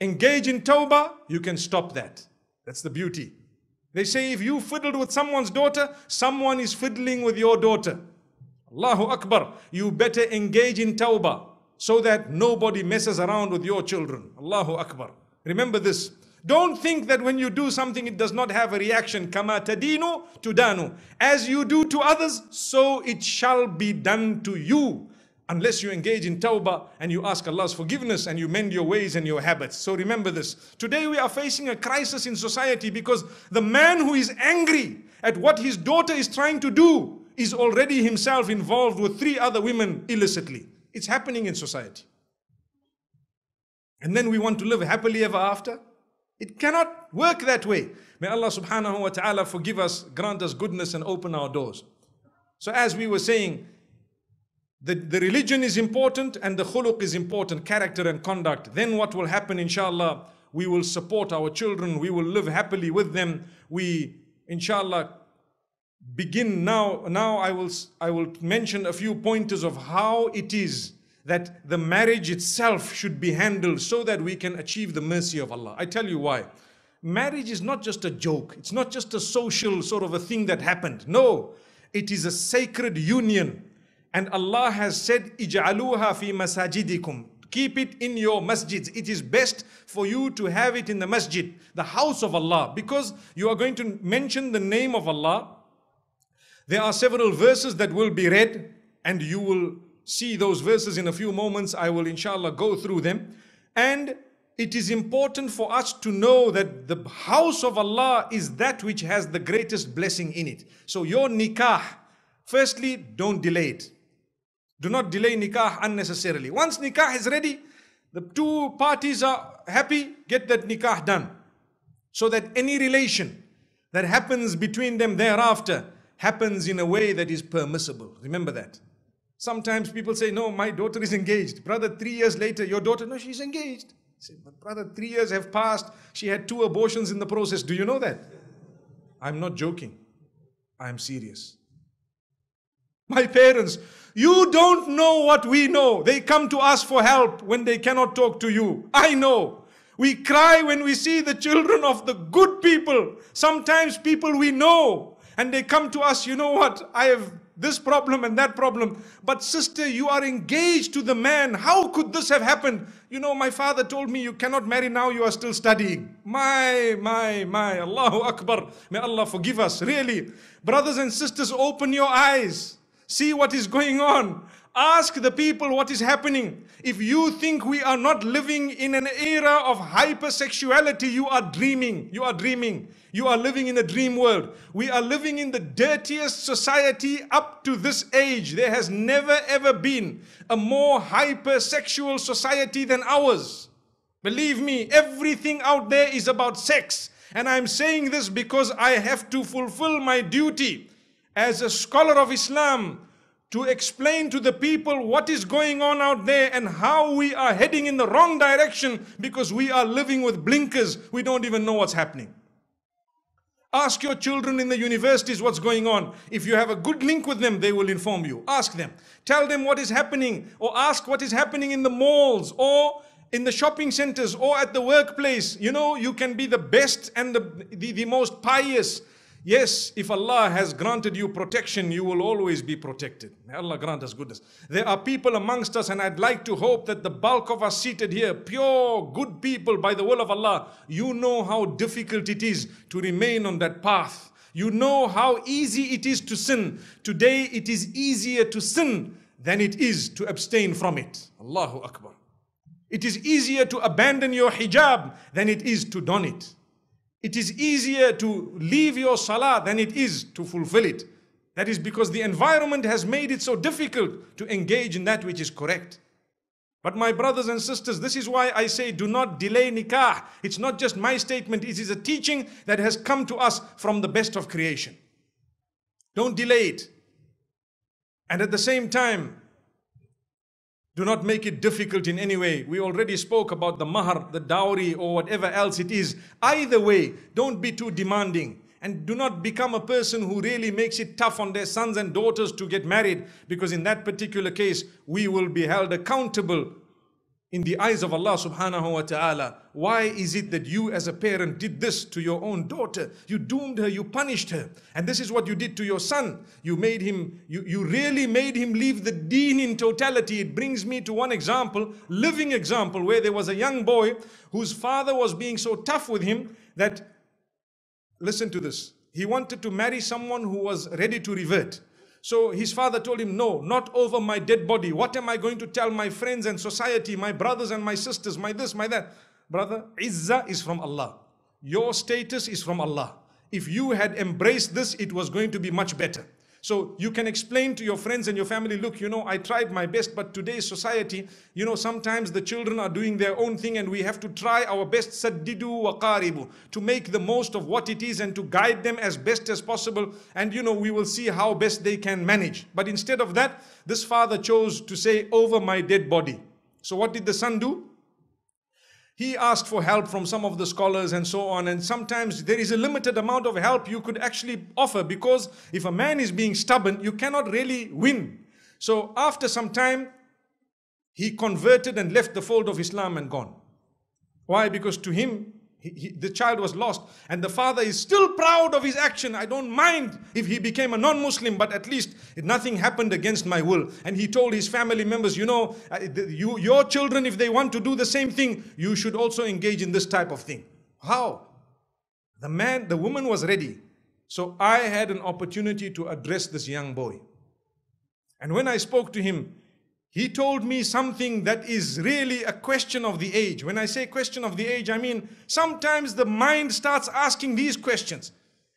Engage in tawbah, you can stop that. That's the beauty. They say if you fiddled with someone's daughter, someone is fiddling with your daughter. Allahu Akbar. You better engage in tawbah so that nobody messes around with your children. Allahu Akbar. Remember this. Don't think that when you do something, it does not have a reaction. Kama tadinu tudanu. As you do to others, so it shall be done to you unless you engage in tawbah and you ask Allah's forgiveness and you mend your ways and your habits. So remember this. Today we are facing a crisis in society because the man who is angry at what his daughter is trying to do is already himself involved with three other women illicitly. It's happening in society. And then we want to live happily ever after. It cannot work that way. May Allah subhanahu wa ta'ala forgive us, grant us goodness and open our doors. So as we were saying, the, the religion is important and the khuluq is important, character and conduct. Then what will happen, inshallah, we will support our children, we will live happily with them. We, inshallah, begin now. Now I will, I will mention a few pointers of how it is that the marriage itself should be handled so that we can achieve the mercy of Allah. I tell you why. Marriage is not just a joke. It's not just a social sort of a thing that happened. No, it is a sacred union and Allah has said, Ij'aluha fi masajidikum. Keep it in your masjids. It is best for you to have it in the masjid, the house of Allah, because you are going to mention the name of Allah. There are several verses that will be read, and you will see those verses in a few moments. I will inshallah go through them. And it is important for us to know that the house of Allah is that which has the greatest blessing in it. So your nikah, firstly, don't delay it. Do not delay nikah unnecessarily. Once nikah is ready, the two parties are happy, get that nikah done. So that any relation that happens between them thereafter happens in a way that is permissible. Remember that. Sometimes people say, No, my daughter is engaged. Brother, three years later, your daughter, no, she's engaged. I say, but brother, three years have passed. She had two abortions in the process. Do you know that? I'm not joking. I'm serious. My parents, you don't know what we know. They come to us for help when they cannot talk to you. I know. We cry when we see the children of the good people. Sometimes people we know. And they come to us, you know what? I have this problem and that problem. But sister, you are engaged to the man. How could this have happened? You know, my father told me you cannot marry now, you are still studying. My, my, my, Allahu Akbar. May Allah forgive us. Really. Brothers and sisters, open your eyes. See what is going on. Ask the people what is happening. If you think we are not living in an era of hypersexuality, you are dreaming. You are dreaming. You are living in a dream world. We are living in the dirtiest society up to this age. There has never ever been a more hypersexual society than ours. Believe me, everything out there is about sex. And I'm saying this because I have to fulfill my duty as a scholar of Islam to explain to the people what is going on out there and how we are heading in the wrong direction because we are living with blinkers. We don't even know what's happening. Ask your children in the universities what's going on. If you have a good link with them, they will inform you. Ask them. Tell them what is happening or ask what is happening in the malls or in the shopping centers or at the workplace. You know, you can be the best and the, the, the most pious Yes, if Allah has granted you protection, you will always be protected. May Allah grant us goodness. There are people amongst us, and I'd like to hope that the bulk of us seated here, pure, good people by the will of Allah, you know how difficult it is to remain on that path. You know how easy it is to sin. Today it is easier to sin than it is to abstain from it. Allahu Akbar. It is easier to abandon your hijab than it is to don it. It is easier to leave your salah than it is to fulfill it. That is because the environment has made it so difficult to engage in that which is correct. But my brothers and sisters, this is why I say do not delay nikah. It's not just my statement, it is a teaching that has come to us from the best of creation. Don't delay it. And at the same time, do not make it difficult in any way. We already spoke about the mahar, the dowry, or whatever else it is. Either way, don't be too demanding. And do not become a person who really makes it tough on their sons and daughters to get married, because in that particular case, we will be held accountable in the eyes of Allah subhanahu wa ta'ala. Why is it that you as a parent did this to your own daughter? You doomed her, you punished her. And this is what you did to your son. You made him, you, you really made him leave the deen in totality. It brings me to one example, living example, where there was a young boy whose father was being so tough with him that, listen to this, he wanted to marry someone who was ready to revert. So his father told him, No, not over my dead body. What am I going to tell my friends and society, my brothers and my sisters, my this, my that? Brother, Izzah is from Allah. Your status is from Allah. If you had embraced this, it was going to be much better. So you can explain to your friends and your family, look, you know, I tried my best, but today's society, you know, sometimes the children are doing their own thing and we have to try our best, saddidu wa qaribu, to make the most of what it is and to guide them as best as possible. And, you know, we will see how best they can manage. But instead of that, this father chose to say, over my dead body. So what did the son do? He asked for help from some of the scholars and so on. And sometimes there is a limited amount of help you could actually offer because if a man is being stubborn, you cannot really win. So after some time, he converted and left the fold of Islam and gone. Why? Because to him, he, he, the child was lost and the father is still proud of his action. I don't mind if he became a non-Muslim, but at least nothing happened against my will. And he told his family members, you know, uh, you, your children, if they want to do the same thing, you should also engage in this type of thing. How? The man, the woman was ready. So I had an opportunity to address this young boy. And when I spoke to him, he told me something that is really a question of the age. When I say question of the age, I mean sometimes the mind starts asking these questions.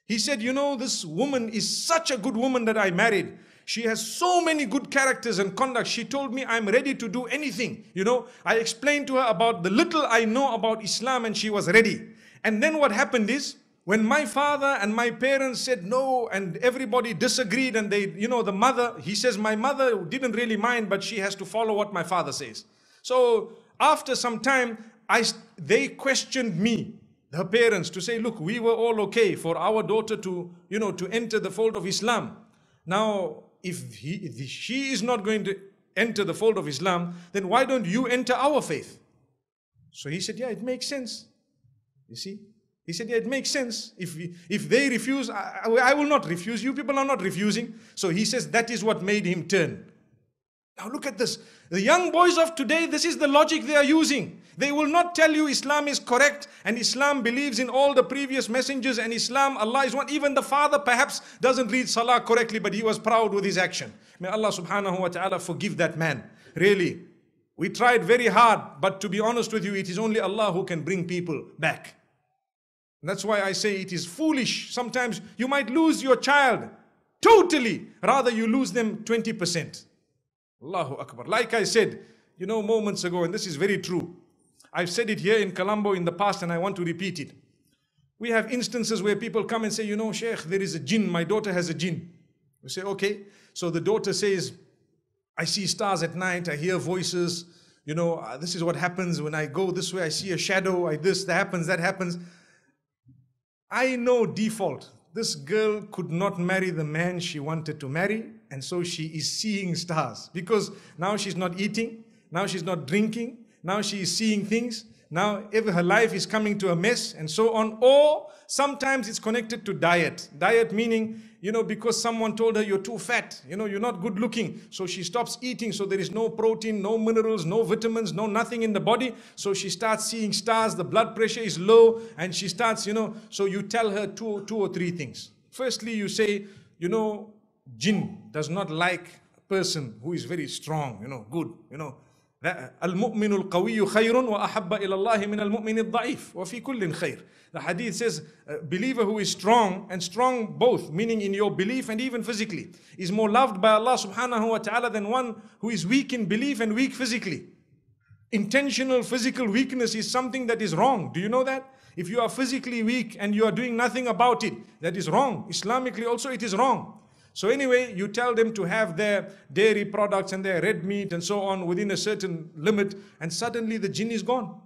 He said, You know, this woman is such a good woman that I married. She has so many good characters and conduct. She told me I'm ready to do anything. You know, I explained to her about the little I know about Islam and she was ready. And then what happened is, when my father and my parents said no and everybody disagreed and they, you know, the mother, he says, my mother didn't really mind, but she has to follow what my father says. So after some time, I, they questioned me, her parents, to say, look, we were all okay for our daughter to, you know, to enter the fold of Islam. Now, if, he, if she is not going to enter the fold of Islam, then why don't you enter our faith? So he said, yeah, it makes sense. You see? He said, yeah, it makes sense. If, if they refuse, I, I will not refuse. You people are not refusing. So he says that is what made him turn. Now look at this. The young boys of today, this is the logic they are using. They will not tell you Islam is correct and Islam believes in all the previous messengers and Islam, Allah is one. Even the father perhaps doesn't read Salah correctly, but he was proud with his action. May Allah subhanahu wa ta'ala forgive that man. Really. We tried very hard, but to be honest with you, it is only Allah who can bring people back. That's why I say it is foolish. Sometimes you might lose your child totally, rather you lose them 20%. Allahu Akbar. Like I said, you know, moments ago, and this is very true. I've said it here in Colombo in the past, and I want to repeat it. We have instances where people come and say, you know, Sheikh, there is a jinn, my daughter has a jinn. We say, okay. So the daughter says, I see stars at night, I hear voices, you know, uh, this is what happens when I go this way, I see a shadow, I this, that happens, that happens. I know default. This girl could not marry the man she wanted to marry, and so she is seeing stars because now she's not eating, now she's not drinking, now she is seeing things, now every, her life is coming to a mess, and so on. Or sometimes it's connected to diet. Diet meaning you know, because someone told her you're too fat, you know, you're not good looking. So she stops eating. So there is no protein, no minerals, no vitamins, no nothing in the body. So she starts seeing stars, the blood pressure is low, and she starts, you know, so you tell her two, two or three things. Firstly, you say, you know, jinn does not like a person who is very strong, you know, good, you know. المؤمن القوي خير وأحب إلى الله من المؤمن الضعيف وفي كل خير the hadith says, a believer who is strong, and strong both, meaning in your belief and even physically, is more loved by Allah subhanahu wa ta'ala than one who is weak in belief and weak physically. Intentional physical weakness is something that is wrong. Do you know that? If you are physically weak and you are doing nothing about it, that is wrong. Islamically also it is wrong. So anyway, you tell them to have their dairy products and their red meat and so on within a certain limit and suddenly the jinn is gone.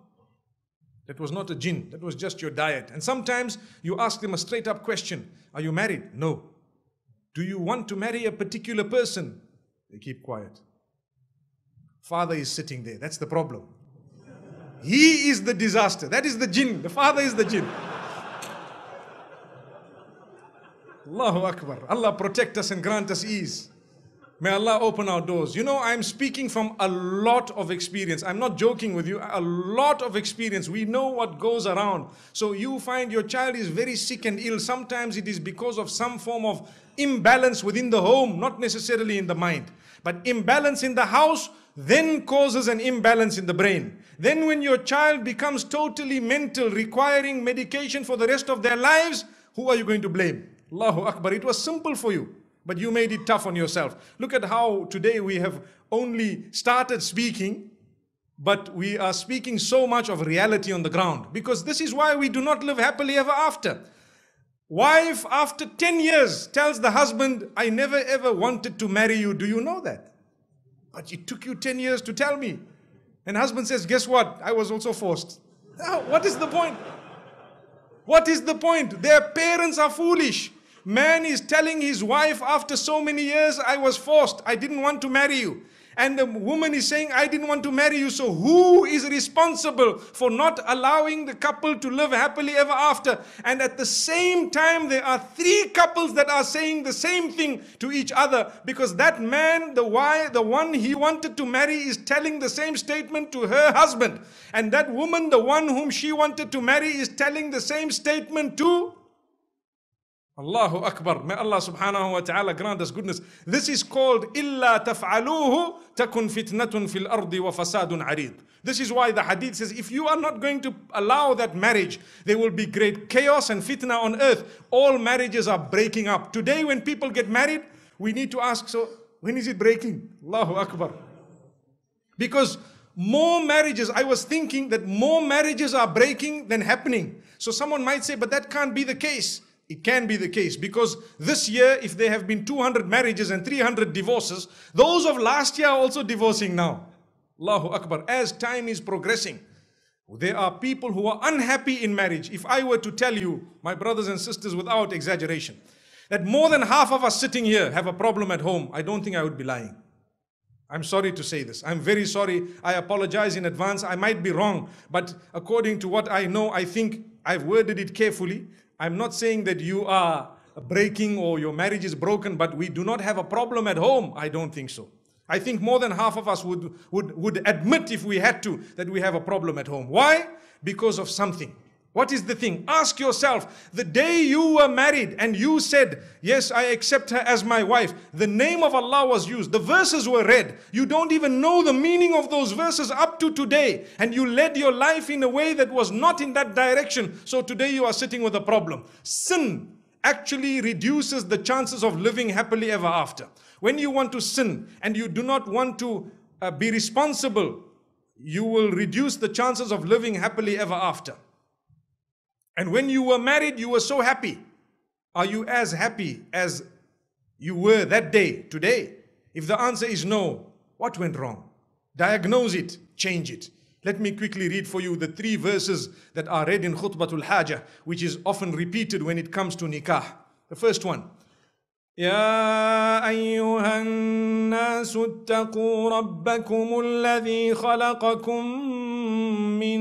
That was not a jinn, that was just your diet. And sometimes you ask them a straight up question Are you married? No. Do you want to marry a particular person? They keep quiet. Father is sitting there. That's the problem. He is the disaster. That is the jinn. The father is the jinn. Allahu Akbar. Allah protect us and grant us ease. May Allah open our doors. You know, I'm speaking from a lot of experience. I'm not joking with you. A lot of experience. We know what goes around. So you find your child is very sick and ill. Sometimes it is because of some form of imbalance within the home, not necessarily in the mind. But imbalance in the house then causes an imbalance in the brain. Then when your child becomes totally mental, requiring medication for the rest of their lives, who are you going to blame? Allahu Akbar. It was simple for you. But you made it tough on yourself. Look at how today we have only started speaking, but we are speaking so much of reality on the ground. Because this is why we do not live happily ever after. Wife, after 10 years, tells the husband, I never ever wanted to marry you. Do you know that? But it took you 10 years to tell me. And husband says, Guess what? I was also forced. What is the point? What is the point? Their parents are foolish. Man is telling his wife after so many years, I was forced, I didn't want to marry you. And the woman is saying, I didn't want to marry you. So who is responsible for not allowing the couple to live happily ever after? And at the same time, there are three couples that are saying the same thing to each other because that man, the why, the one he wanted to marry, is telling the same statement to her husband. And that woman, the one whom she wanted to marry, is telling the same statement to Allahu Akbar. May Allah subhanahu wa ta'ala grant us goodness. This is called إِلَّا تَفْعَلُوهُ تَكُنْ فِتْنَةٌ فِي الْأَرْضِ وَفَسَادٌ عَرِيضٌ This is why the hadith says, if you are not going to allow that marriage, there will be great chaos and fitna on earth. All marriages are breaking up. Today when people get married, we need to ask, so when is it breaking? Allahu Akbar. Because more marriages, I was thinking that more marriages are breaking than happening. So someone might say, but that can't be the case. It can be the case because this year, if there have been 200 marriages and 300 divorces, those of last year are also divorcing now. Allahu Akbar. As time is progressing, there are people who are unhappy in marriage. If I were to tell you, my brothers and sisters, without exaggeration, that more than half of us sitting here have a problem at home, I don't think I would be lying. I'm sorry to say this. I'm very sorry. I apologize in advance. I might be wrong. But according to what I know, I think I've worded it carefully. I'm not saying that you are breaking or your marriage is broken, but we do not have a problem at home. I don't think so. I think more than half of us would, would, would admit if we had to that we have a problem at home. Why? Because of something. What is the thing? Ask yourself, the day you were married and you said, Yes, I accept her as my wife, the name of Allah was used, the verses were read. You don't even know the meaning of those verses up to today, and you led your life in a way that was not in that direction. So today you are sitting with a problem. Sin actually reduces the chances of living happily ever after. When you want to sin and you do not want to uh, be responsible, you will reduce the chances of living happily ever after. And when you were married, you were so happy. Are you as happy as you were that day, today? If the answer is no, what went wrong? Diagnose it, change it. Let me quickly read for you the three verses that are read in Khutbatul Hajah, which is often repeated when it comes to nikah. The first one. يا أيها الناس اتقوا ربكم الذي خلقكم من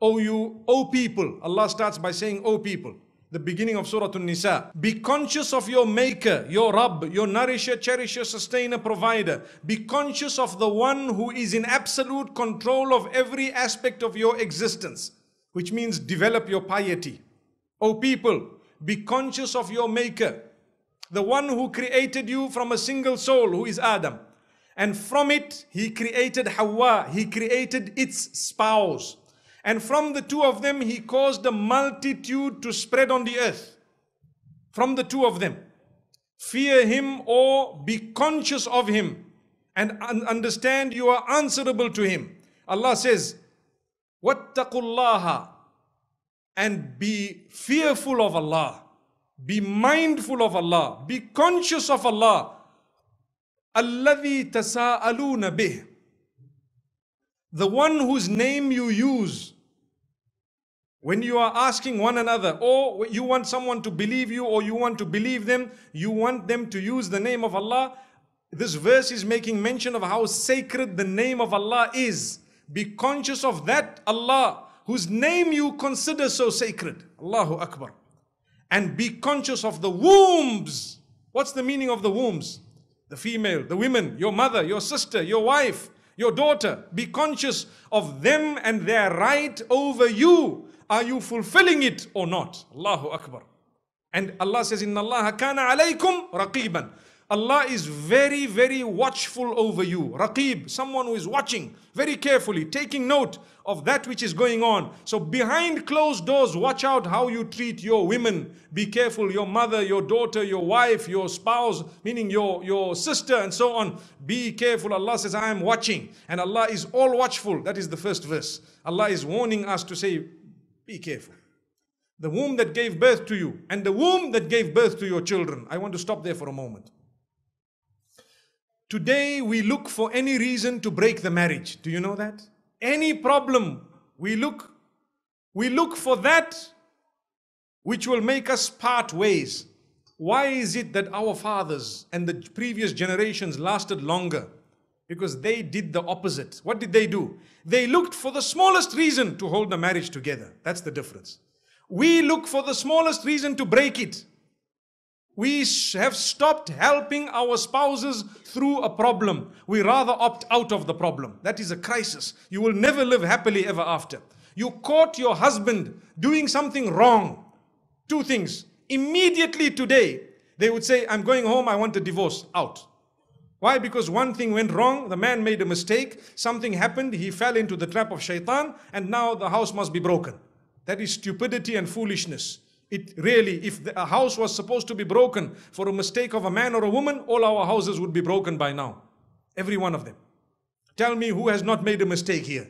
O you, O people, Allah starts by saying, O people, the beginning of Surah An-Nisa. Be conscious of your maker, your Rabb, your nourisher, cherisher, sustainer, provider. Be conscious of the one who is in absolute control of every aspect of your existence, which means develop your piety. O people, be conscious of your maker, the one who created you from a single soul, who is Adam. And from it, he created Hawa, he created its spouse. And from the two of them, he caused a multitude to spread on the earth. From the two of them. Fear him or be conscious of him and understand you are answerable to him. Allah says, Wattaqullaha and be fearful of Allah. Be mindful of Allah. Be conscious of Allah. Alladhi tasa'aluna bih the one whose name you use when you are asking one another, or you want someone to believe you, or you want to believe them, you want them to use the name of Allah. This verse is making mention of how sacred the name of Allah is. Be conscious of that Allah, whose name you consider so sacred. Allahu Akbar. And be conscious of the wombs. What's the meaning of the wombs? The female, the women, your mother, your sister, your wife, your daughter. Be conscious of them and their right over you. Are you fulfilling it or not? Allahu Akbar. And Allah says, Inna Allah kana alaykum raqiban. Allah is very, very watchful over you. Raqib, someone who is watching very carefully, taking note of that which is going on. So behind closed doors, watch out how you treat your women. Be careful, your mother, your daughter, your wife, your spouse, meaning your, your sister and so on. Be careful. Allah says, I am watching. And Allah is all watchful. That is the first verse. Allah is warning us to say, be careful. The womb that gave birth to you and the womb that gave birth to your children. I want to stop there for a moment. Today we look for any reason to break the marriage. Do you know that? Any problem, we look we look for that which will make us part ways. Why is it that our fathers and the previous generations lasted longer? Because they did the opposite. What did they do? They looked for the smallest reason to hold the marriage together. That's the difference. We look for the smallest reason to break it we have stopped helping our spouses through a problem. We rather opt out of the problem. That is a crisis. You will never live happily ever after. You caught your husband doing something wrong. Two things. Immediately today, they would say, I'm going home, I want a divorce. Out. Why? Because one thing went wrong, the man made a mistake, something happened, he fell into the trap of shaitan, and now the house must be broken. That is stupidity and foolishness. It really, if a house was supposed to be broken for a mistake of a man or a woman, all our houses would be broken by now. Every one of them. Tell me who has not made a mistake here.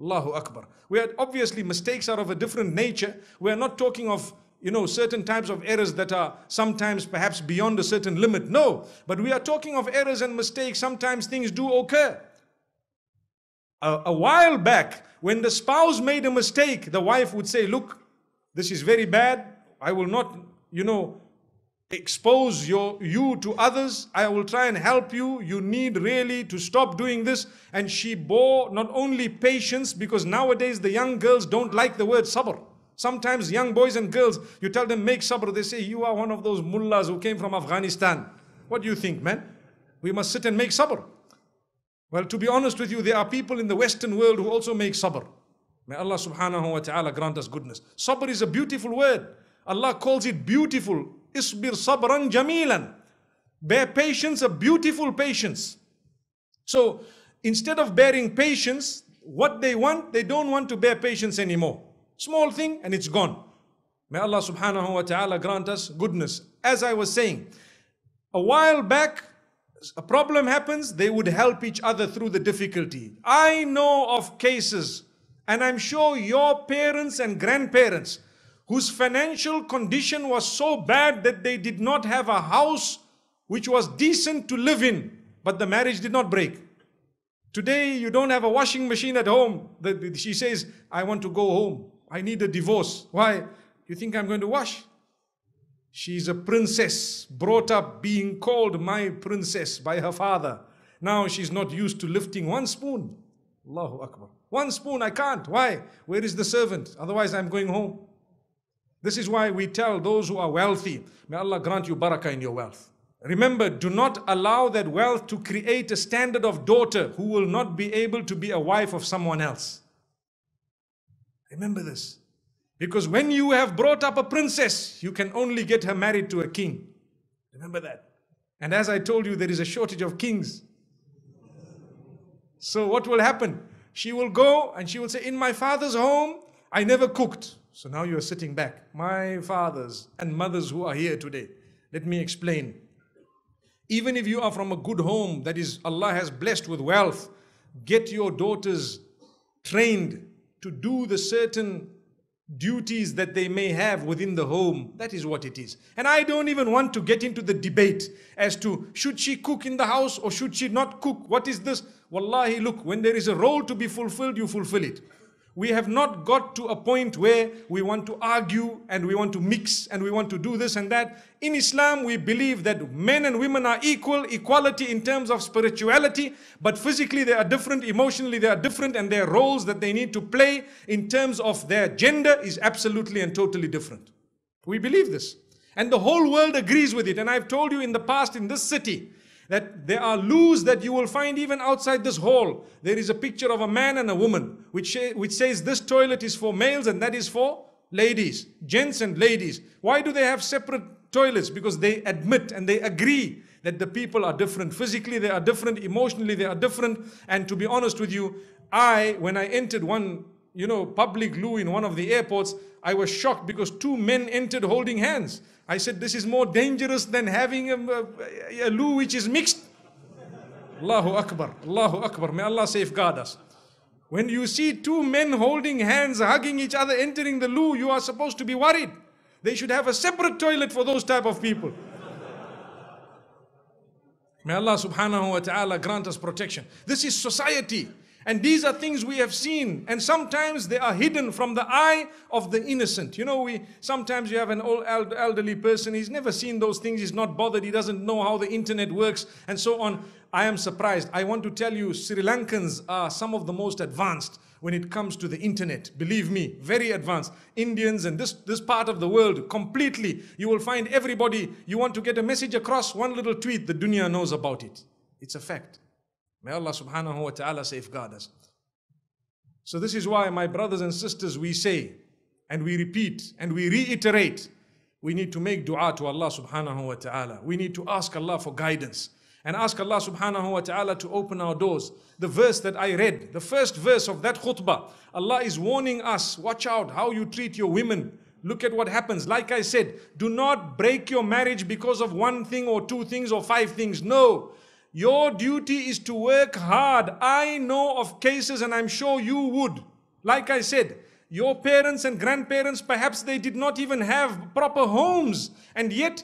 Allahu Akbar. We are obviously mistakes are of a different nature. We are not talking of you know certain types of errors that are sometimes perhaps beyond a certain limit. No, but we are talking of errors and mistakes. Sometimes things do occur. A, a while back, when the spouse made a mistake, the wife would say, Look, this is very bad. I will not, you know, expose your, you to others. I will try and help you. You need really to stop doing this. And she bore not only patience, because nowadays the young girls don't like the word sabr. Sometimes young boys and girls, you tell them make sabr, they say, you are one of those mullahs who came from Afghanistan. What do you think, man? We must sit and make sabr. Well, to be honest with you, there are people in the Western world who also make sabr. May Allah subhanahu wa ta'ala grant us goodness. Sabr is a beautiful word. Allah calls it beautiful. Isbir sabran jamilan. Bear patience, a beautiful patience. So instead of bearing patience, what they want, they don't want to bear patience anymore. Small thing and it's gone. May Allah subhanahu wa ta'ala grant us goodness. As I was saying, a while back, a problem happens, they would help each other through the difficulty. I know of cases, and I'm sure your parents and grandparents whose financial condition was so bad that they did not have a house which was decent to live in, but the marriage did not break. Today, you don't have a washing machine at home. She says, I want to go home. I need a divorce. Why? You think I'm going to wash? She's a princess, brought up being called my princess by her father. Now she's not used to lifting one spoon. Allahu Akbar. One spoon, I can't. Why? Where is the servant? Otherwise, I'm going home. This is why we tell those who are wealthy, may Allah grant you barakah in your wealth. Remember, do not allow that wealth to create a standard of daughter who will not be able to be a wife of someone else. Remember this. Because when you have brought up a princess, you can only get her married to a king. Remember that. And as I told you, there is a shortage of kings. So what will happen? She will go and she will say, In my father's home, I never cooked. So now you are sitting back. My fathers and mothers who are here today, let me explain. Even if you are from a good home that is Allah has blessed with wealth, get your daughters trained to do the certain duties that they may have within the home. That is what it is. And I don't even want to get into the debate as to should she cook in the house or should she not cook? What is this? Wallahi, look, when there is a role to be fulfilled, you fulfill it we have not got to a point where we want to argue and we want to mix and we want to do this and that. In Islam, we believe that men and women are equal, equality in terms of spirituality, but physically they are different, emotionally they are different, and their roles that they need to play in terms of their gender is absolutely and totally different. We believe this. And the whole world agrees with it. And I've told you in the past in this city, that there are loos that you will find even outside this hall. There is a picture of a man and a woman, which, which says this toilet is for males and that is for ladies, gents and ladies. Why do they have separate toilets? Because they admit and they agree that the people are different. Physically, they are different. Emotionally, they are different. And to be honest with you, I, when I entered one, you know, public loo in one of the airports, I was shocked because two men entered holding hands. I said, this is more dangerous than having a, a, a loo which is mixed. Allahu Akbar, Allahu Akbar. May Allah safeguard us. When you see two men holding hands, hugging each other, entering the loo, you are supposed to be worried. They should have a separate toilet for those type of people. May Allah subhanahu wa ta'ala grant us protection. This is society. And these are things we have seen, and sometimes they are hidden from the eye of the innocent. You know, we sometimes you have an old elderly person, he's never seen those things, he's not bothered, he doesn't know how the internet works, and so on. I am surprised. I want to tell you, Sri Lankans are some of the most advanced when it comes to the internet. Believe me, very advanced. Indians and this, this part of the world, completely. You will find everybody, you want to get a message across, one little tweet, the dunya knows about it. It's a fact. May Allah subhanahu wa ta'ala safeguard us. So this is why my brothers and sisters we say and we repeat and we reiterate we need to make dua to Allah subhanahu wa ta'ala. We need to ask Allah for guidance and ask Allah subhanahu wa ta'ala to open our doors. The verse that I read, the first verse of that khutbah, Allah is warning us, watch out how you treat your women. Look at what happens. Like I said, do not break your marriage because of one thing or two things or five things. No. Your duty is to work hard. I know of cases, and I'm sure you would. Like I said, your parents and grandparents, perhaps they did not even have proper homes, and yet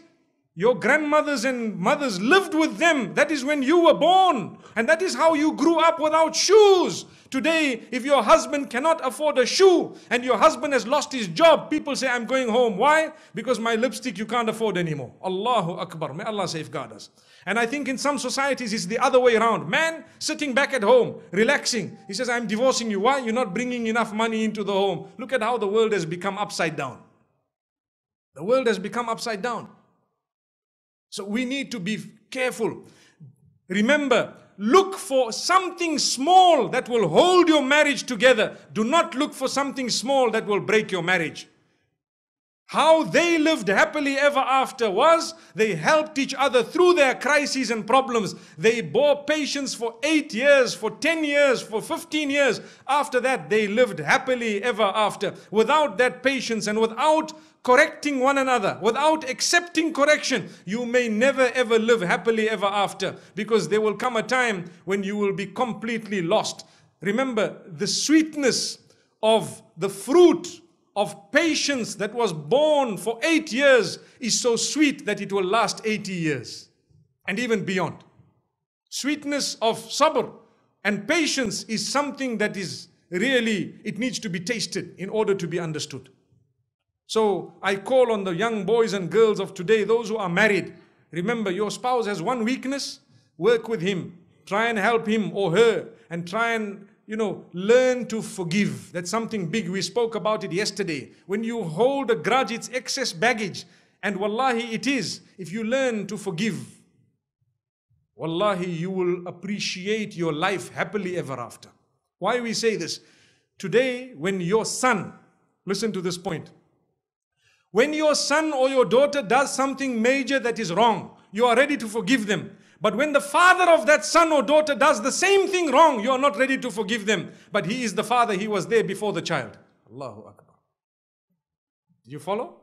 Your grandmothers and mothers lived with them. That is when you were born. And that is how you grew up without shoes. Today, if your husband cannot afford a shoe and your husband has lost his job, people say, I'm going home. Why? Because my lipstick you can't afford anymore. Allahu Akbar. May Allah safeguard us. And I think in some societies it's the other way around. Man sitting back at home, relaxing. He says, I'm divorcing you. Why? You're not bringing enough money into the home. Look at how the world has become upside down. The world has become upside down. So we need to be careful. Remember, look for something small that will hold your marriage together. Do not look for something small that will break your marriage. How they lived happily ever after was they helped each other through their crises and problems. They bore patience for eight years, for 10 years, for 15 years. After that, they lived happily ever after. Without that patience and without correcting one another, without accepting correction, you may never ever live happily ever after because there will come a time when you will be completely lost. Remember, the sweetness of the fruit of patience that was borne for eight years is so sweet that it will last 80 years and even beyond. Sweetness of sabr and patience is something that is really, it needs to be tasted in order to be understood. So I call on the young boys and girls of today, those who are married. Remember, your spouse has one weakness, work with him. Try and help him or her and try and you know, learn to forgive. That's something big. We spoke about it yesterday. When you hold a grudge, it's excess baggage. And wallahi, it is. If you learn to forgive, wallahi, you will appreciate your life happily ever after. Why we say this? Today, when your son, listen to this point, when your son or your daughter does something major that is wrong, you are ready to forgive them. But when the father of that son or daughter does the same thing wrong, you are not ready to forgive them. But he is the father, he was there before the child. Allahu Akbar. Do you follow?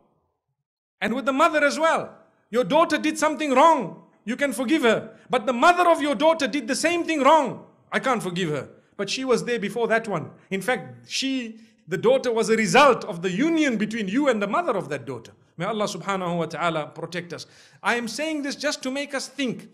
And with the mother as well. Your daughter did something wrong, you can forgive her. But the mother of your daughter did the same thing wrong. I can't forgive her. But she was there before that one. In fact, she, the daughter, was a result of the union between you and the mother of that daughter. May Allah subhanahu wa ta'ala protect us. I am saying this just to make us think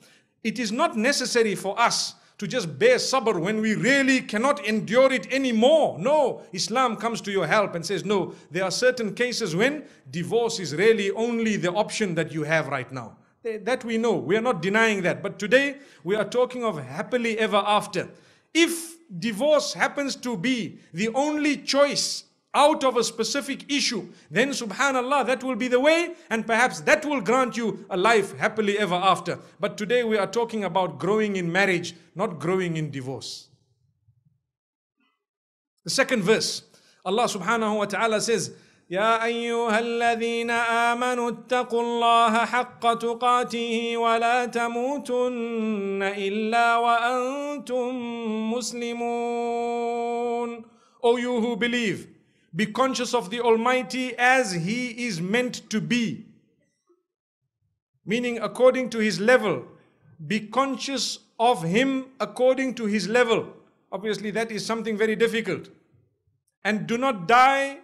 it is not necessary for us to just bear sabr when we really cannot endure it anymore. No, Islam comes to your help and says, no, there are certain cases when divorce is really only the option that you have right now. That we know. We are not denying that. But today we are talking of happily ever after. If divorce happens to be the only choice out of a specific issue, then subhanallah, that will be the way, and perhaps that will grant you a life happily ever after. But today we are talking about growing in marriage, not growing in divorce. The second verse, Allah subhanahu wa ta'ala says, يا أيها الذين آمنوا اتقوا الله حق تقاته ولا تموتن إلا وأنتم مسلمون O you who believe, be conscious of the Almighty as He is meant to be. Meaning, according to His level. Be conscious of Him according to His level. Obviously, that is something very difficult. And do not die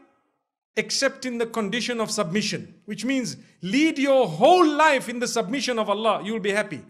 except in the condition of submission, which means lead your whole life in the submission of Allah, you will be happy.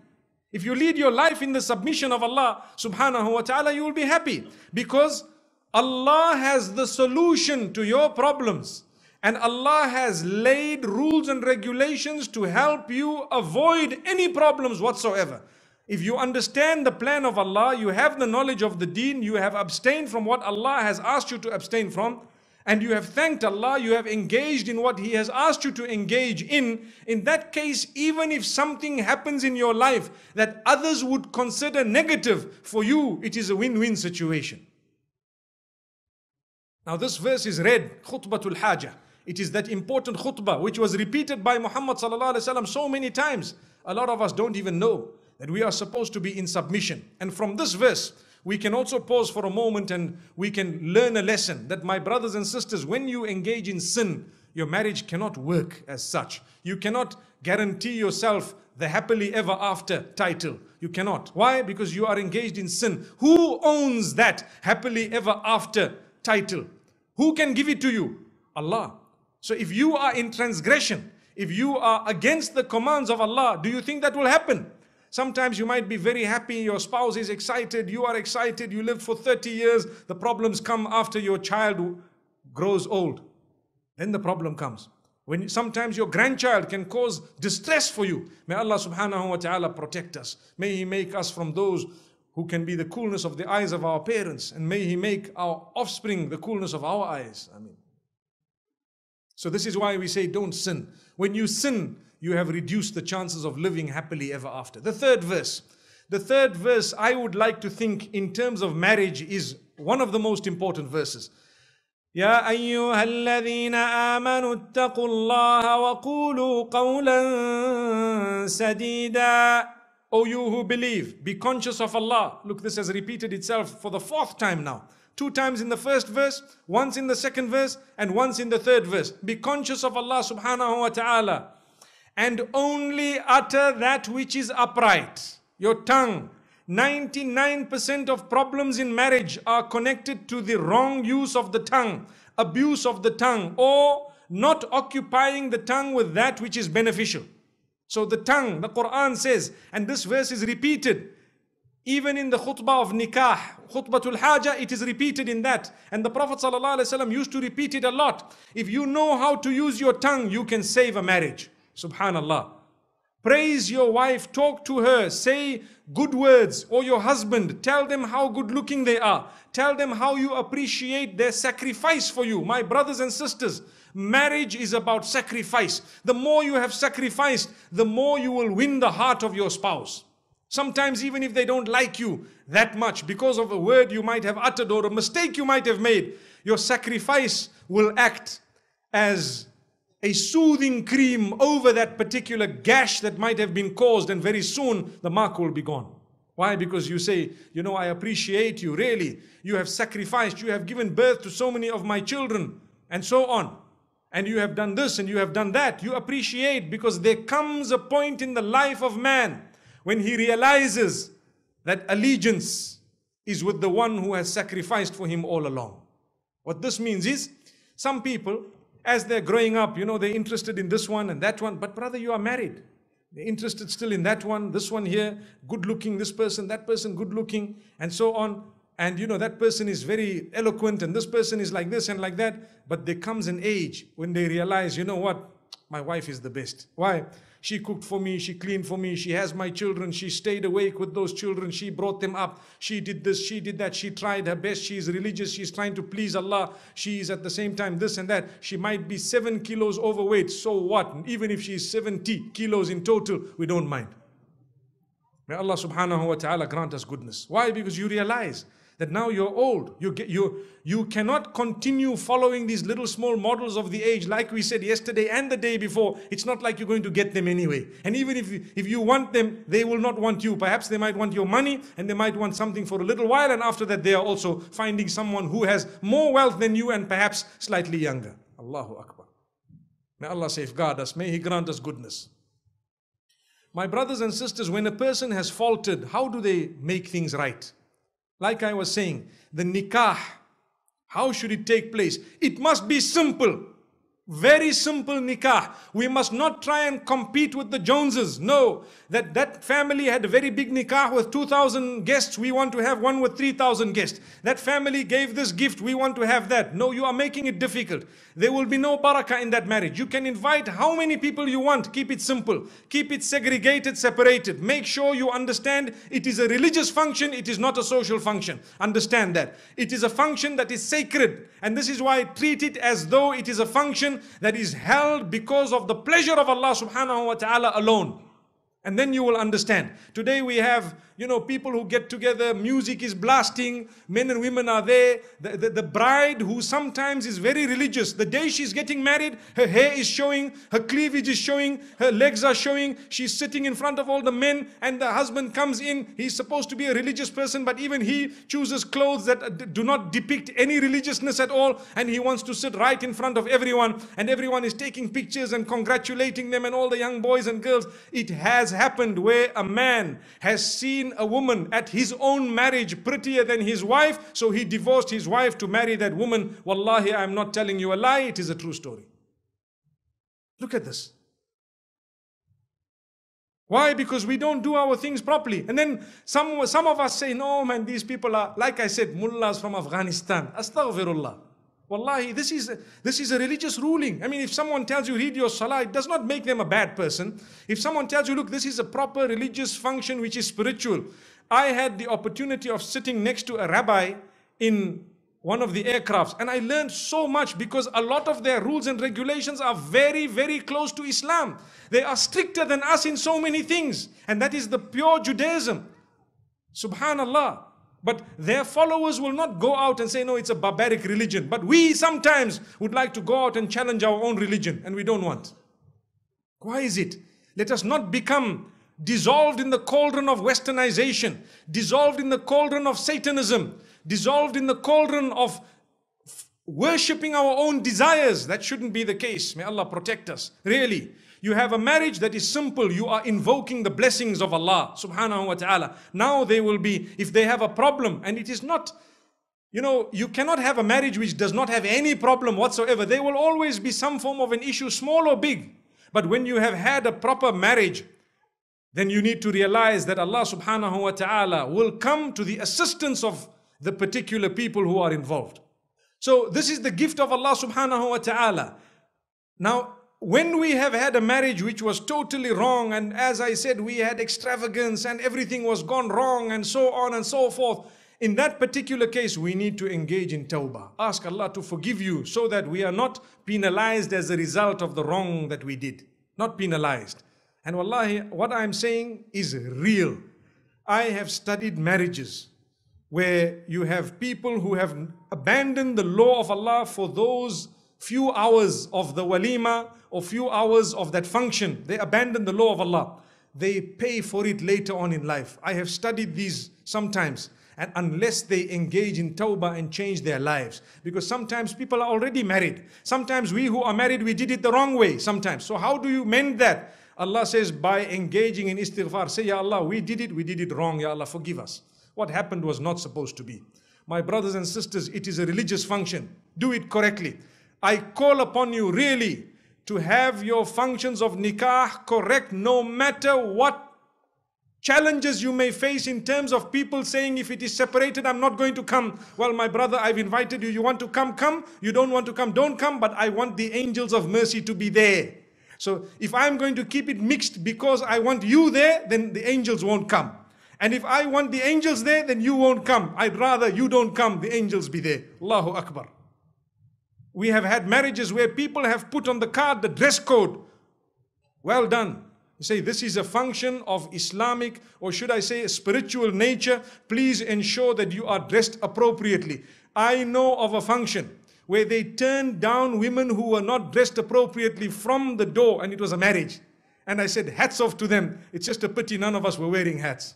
If you lead your life in the submission of Allah subhanahu wa ta'ala, you will be happy because Allah has the solution to your problems. And Allah has laid rules and regulations to help you avoid any problems whatsoever. If you understand the plan of Allah, you have the knowledge of the deen, you have abstained from what Allah has asked you to abstain from, and you have thanked Allah, you have engaged in what He has asked you to engage in, in that case, even if something happens in your life that others would consider negative, for you it is a win-win situation. Now this verse is read, khutbatul hajah. It is that important khutbah which was repeated by Muhammad so many times. A lot of us don't even know that we are supposed to be in submission. And from this verse, we can also pause for a moment and we can learn a lesson that my brothers and sisters, when you engage in sin, your marriage cannot work as such. You cannot guarantee yourself the happily ever after title. You cannot. Why? Because you are engaged in sin. Who owns that happily ever after title. Who can give it to you? Allah. So if you are in transgression, If you are against the commands of Allah, do you think that will happen? Sometimes you might be very happy, your spouse is excited, you are excited, you lived for 30 years, the problems come after your child grows old. Then the problem comes. When sometimes your grandchild can cause distress for you. May Allah subhanahu wa ta'ala protect us. May He make us from those who can be the coolness of the eyes of our parents, and may He make our offspring the coolness of our eyes. I mean. So this is why we say don't sin. When you sin, you have reduced the chances of living happily ever after. The third verse. The third verse I would like to think in terms of marriage is one of the most important verses. يا أيها الذين آمنوا اتقوا الله وقولوا قولا سديدا O you who believe, be conscious of Allah. Look, this has repeated itself for the fourth time now. Two times in the first verse, once in the second verse, and once in the third verse. Be conscious of Allah subhanahu wa ta'ala. And only utter that which is upright. Your tongue. 99% of problems in marriage are connected to the wrong use of the tongue, abuse of the tongue, or not occupying the tongue with that which is beneficial. So the tongue, the Quran says, and this verse is repeated even in the khutbah of nikah, khutbatul haja, it is repeated in that. And the Prophet ﷺ used to repeat it a lot. If you know how to use your tongue, you can save a marriage. Subhanallah. Praise your wife, talk to her, say good words, or your husband, tell them how good looking they are. Tell them how you appreciate their sacrifice for you. My brothers and sisters, Marriage is about sacrifice. The more you have sacrificed, the more you will win the heart of your spouse. Sometimes, even if they don't like you that much because of a word you might have uttered or a mistake you might have made, your sacrifice will act as a soothing cream over that particular gash that might have been caused, and very soon the mark will be gone. Why? Because you say, you know, I appreciate you, really. You have sacrificed, you have given birth to so many of my children, and so on and you have done this and you have done that. You appreciate because there comes a point in the life of man when he realizes that allegiance is with the one who has sacrificed for him all along. What this means is some people, as they're growing up, you know, they're interested in this one and that one, but brother, you are married. They're interested still in that one, this one here, good looking, this person, that person, good looking, and so on and you know that person is very eloquent and this person is like this and like that but there comes an age when they realize you know what? My wife is the best. Why? She cooked for me she cleaned for me she has my children she stayed awake with those children she brought them up she did this she did that she tried her best she is religious she's trying to please allah she is at the same time this and that. She might be 7 kilos overweight so what? Even if she is 70 kilos in total we don't mind. May Allah subhanahu wa ta'ala grant us goodness. Why? Because you realize that now you're old. You, get, you, you cannot continue following these little small models of the age, like we said yesterday and the day before. It's not like you're going to get them anyway. And even if, if you want them, they will not want you. Perhaps they might want your money and they might want something for a little while. And after that, they are also finding someone who has more wealth than you and perhaps slightly younger. Allahu Akbar. May Allah safeguard us. May He grant us goodness. My brothers and sisters, when a person has faltered, how do they make things right? Like I was saying, the nikah, how should it take place? It must be simple. Very simple nikah. We must not try and compete with the Joneses. No, that that family had a very big nikah with 2,000 guests. We want to have one with 3,000 guests. That family gave this gift. We want to have that. No, you are making it difficult. There will be no barakah in that marriage. You can invite how many people you want. Keep it simple. Keep it segregated, separated. Make sure you understand it is a religious function. It is not a social function. Understand that. It is a function that is sacred. And this is why I treat it as though it is a function that is held because of the pleasure of Allah subhanahu wa ta'ala alone. And then you will understand. Today we have you know, people who get together, music is blasting, men and women are there. The, the, the, bride, who sometimes is very religious, the day she's getting married, her hair is showing, her cleavage is showing, her legs are showing, she's sitting in front of all the men, and the husband comes in. He's supposed to be a religious person, but even he chooses clothes that do not depict any religiousness at all, and he wants to sit right in front of everyone, and everyone is taking pictures and congratulating them, and all the young boys and girls. It has happened where a man has seen seen a woman at his own marriage prettier than his wife, so he divorced his wife to marry that woman. Wallahi, I'm not telling you a lie, it is a true story. Look at this. Why? Because we don't do our things properly. And then some, some of us say, no man, these people are, like I said, mullahs from Afghanistan. Astaghfirullah. Wallahi, this is, this is a religious ruling. I mean, if someone tells you read your salah, it does not make them a bad person. If someone tells you, look, this is a proper religious function which is spiritual. I had the opportunity of sitting next to a rabbi in one of the aircrafts and I learned so much because a lot of their rules and regulations are very, very close to Islam. They are stricter than us in so many things. And that is the pure Judaism. Subhanallah. But their followers will not go out and say, no, it's a barbaric religion. But we sometimes would like to go out and challenge our own religion, and we don't want. Why is it? Let us not become dissolved in the cauldron of westernization, dissolved in the cauldron of Satanism, dissolved in the cauldron of worshipping our own desires. That shouldn't be the case. May Allah protect us. Really. You have a marriage that is simple. You are invoking the blessings of Allah subhanahu wa ta'ala. Now they will be, if they have a problem, and it is not, you know, you cannot have a marriage which does not have any problem whatsoever. There will always be some form of an issue, small or big. But when you have had a proper marriage, then you need to realize that Allah subhanahu wa ta'ala will come to the assistance of the particular people who are involved. So this is the gift of Allah subhanahu wa ta'ala. Now, when we have had a marriage which was totally wrong, and as I said, we had extravagance and everything was gone wrong, and so on and so forth, in that particular case, we need to engage in tawbah. Ask Allah to forgive you so that we are not penalized as a result of the wrong that we did. Not penalized. And wallahi, what I'm saying is real. I have studied marriages where you have people who have abandoned the law of Allah for those few hours of the walima or few hours of that function. They abandon the law of Allah. They pay for it later on in life. I have studied these sometimes. And unless they engage in tawbah and change their lives. Because sometimes people are already married. Sometimes we who are married, we did it the wrong way sometimes. So how do you mend that? Allah says by engaging in istighfar, say, Ya Allah, we did it, we did it wrong. Ya Allah, forgive us. What happened was not supposed to be. My brothers and sisters, it is a religious function. Do it correctly. I call upon you really to have your functions of nikah correct no matter what challenges you may face in terms of people saying if it is separated i'm not going to come. Well my brother i've invited you. You want to come come. You don't want to come don't come but i want the angels of mercy to be there. So if i'm going to keep it mixed because i want you there then the angels won't come. And if i want the angels there then you won't come. I'd rather you don't come the angels be there. Allahu akbar we have had marriages where people have put on the card the dress code. Well done. You say this is a function of Islamic or should I say spiritual nature. Please ensure that you are dressed appropriately. I know of a function where they turned down women who were not dressed appropriately from the door and it was a marriage. And I said, hats off to them. It's just a pity none of us were wearing hats.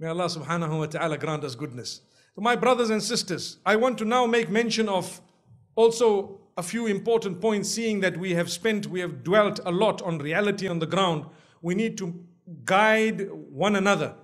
May Allah subhanahu wa ta'ala grant us goodness. So my brothers and sisters, I want to now make mention of also a few important points, seeing that we have spent, we have dwelt a lot on reality on the ground. We need to guide one another,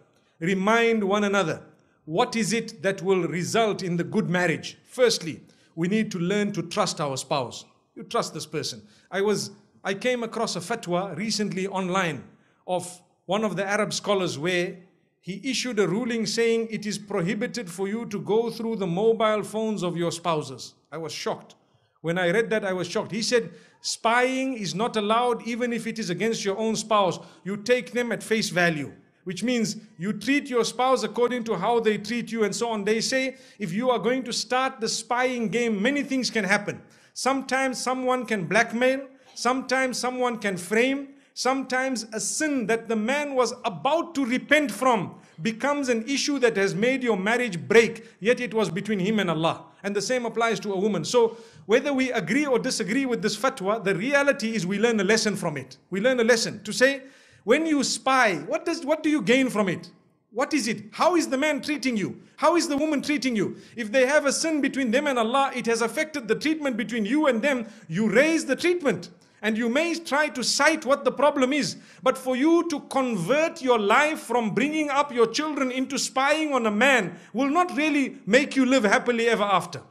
remind one another. What is it that will result in the good marriage? Firstly, we need to learn to trust our spouse. You trust this person. I was, I came across a fatwa recently online of one of the Arab scholars where he issued a ruling saying it is prohibited for you to go through the mobile phones of your spouses. I was shocked. When I read that, I was shocked. He said, spying is not allowed even if it is against your own spouse. You take them at face value, which means you treat your spouse according to how they treat you and so on. They say if you are going to start the spying game, many things can happen. Sometimes someone can blackmail, sometimes someone can frame, Sometimes a sin that the man was about to repent from becomes an issue that has made your marriage break, yet it was between him and Allah. And the same applies to a woman. So whether we agree or disagree with this fatwa, the reality is we learn a lesson from it. We learn a lesson to say, when you spy, what does what do you gain from it? What is it? How is the man treating you? How is the woman treating you? If they have a sin between them and Allah, it has affected the treatment between you and them. You raise the treatment. And you may try to cite what the problem is, but for you to convert your life from bringing up your children into spying on a man will not really make you live happily ever after.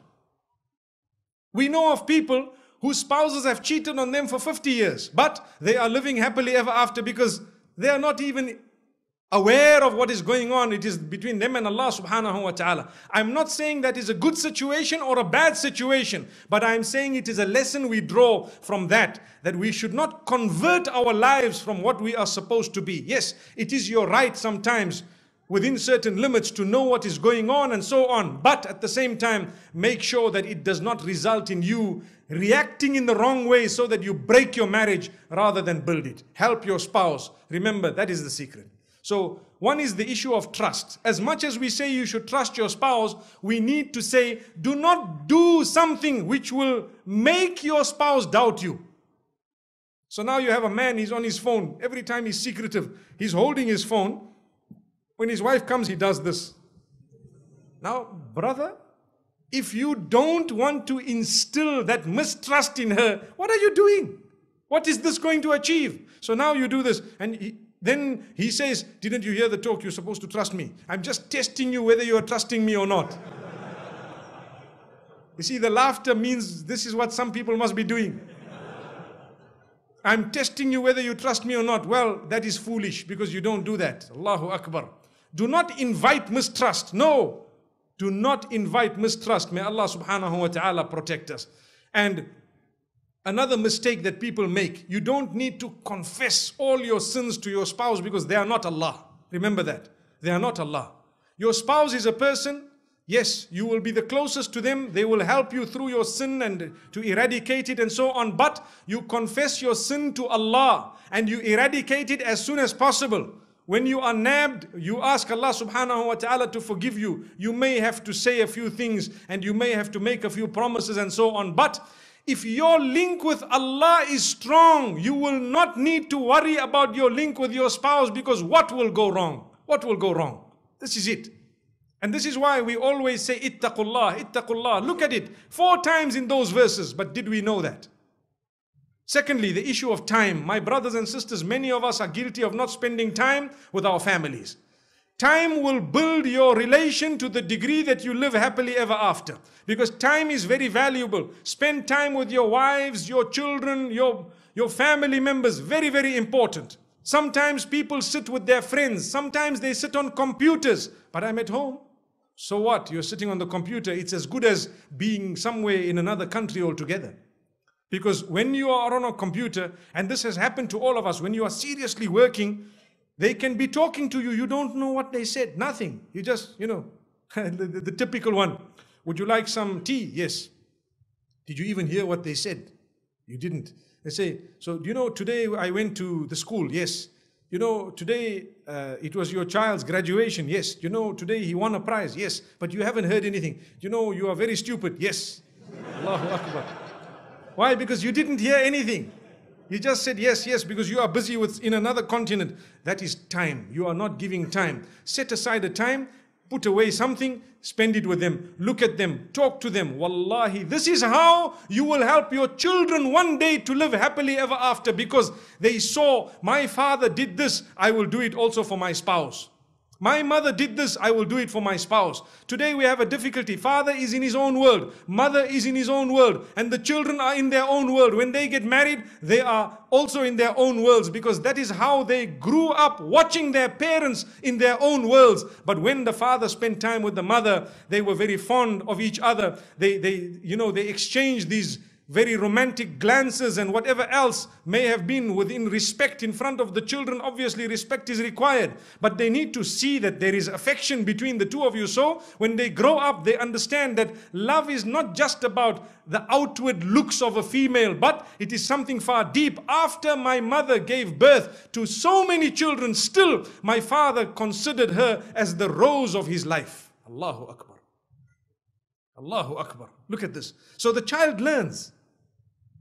We know of people whose spouses have cheated on them for 50 years, but they are living happily ever after because they are not even aware of what is going on. It is between them and Allah subhanahu wa ta'ala. I'm not saying that is a good situation or a bad situation, but I'm saying it is a lesson we draw from that, that we should not convert our lives from what we are supposed to be. Yes, it is your right sometimes within certain limits to know what is going on and so on. But at the same time, make sure that it does not result in you reacting in the wrong way so that you break your marriage rather than build it. Help your spouse. Remember, that is the secret. So, one is the issue of trust. As much as we say you should trust your spouse, we need to say, do not do something which will make your spouse doubt you. So now you have a man, he's on his phone. Every time he's secretive, he's holding his phone. When his wife comes, he does this. Now, brother, if you don't want to instill that mistrust in her, what are you doing? What is this going to achieve? So now you do this. And then he says, Didn't you hear the talk? You're supposed to trust me. I'm just testing you whether you are trusting me or not. you see, the laughter means this is what some people must be doing. I'm testing you whether you trust me or not. Well, that is foolish because you don't do that. Allahu Akbar. Do not invite mistrust. No. Do not invite mistrust. May Allah subhanahu wa ta'ala protect us. And Another mistake that people make, you don't need to confess all your sins to your spouse because they are not Allah. Remember that. They are not Allah. Your spouse is a person, yes, you will be the closest to them. They will help you through your sin and to eradicate it and so on. But you confess your sin to Allah and you eradicate it as soon as possible. When you are nabbed, you ask Allah subhanahu wa ta'ala to forgive you. You may have to say a few things and you may have to make a few promises and so on. But if your link with Allah is strong, you will not need to worry about your link with your spouse because what will go wrong? What will go wrong? This is it. And this is why we always say, Ittaqullah, Ittaqullah. Look at it. Four times in those verses, but did we know that? Secondly, the issue of time. My brothers and sisters, many of us are guilty of not spending time with our families. Time will build your relation to the degree that you live happily ever after. Because time is very valuable. Spend time with your wives, your children, your, your family members. Very, very important. Sometimes people sit with their friends. Sometimes they sit on computers. But I'm at home. So what? You're sitting on the computer. It's as good as being somewhere in another country altogether. Because when you are on a computer, and this has happened to all of us, when you are seriously working, they can be talking to you, you don't know what they said, nothing. You just, you know, the, the, typical one. Would you like some tea? Yes. Did you even hear what they said? You didn't. They say, so do you know, today I went to the school. Yes. You know, today uh, it was your child's graduation. Yes. You know, today he won a prize. Yes. But you haven't heard anything. You know, you are very stupid. Yes. Allahu Akbar. Why? Because you didn't hear anything. You just said yes, yes, because you are busy with in another continent. That is time. You are not giving time. Set aside a time, put away something, spend it with them, look at them, talk to them. Wallahi, this is how you will help your children one day to live happily ever after because they saw my father did this, I will do it also for my spouse. My mother did this, I will do it for my spouse. Today we have a difficulty. Father is in his own world, mother is in his own world, and the children are in their own world. When they get married, they are also in their own worlds because that is how they grew up watching their parents in their own worlds. But when the father spent time with the mother, they were very fond of each other. They, they you know, they exchanged these very romantic glances and whatever else may have been within respect in front of the children. Obviously, respect is required, but they need to see that there is affection between the two of you. So, when they grow up, they understand that love is not just about the outward looks of a female, but it is something far deep. After my mother gave birth to so many children, still my father considered her as the rose of his life. Allahu Akbar. Allahu Akbar. Look at this. So the child learns.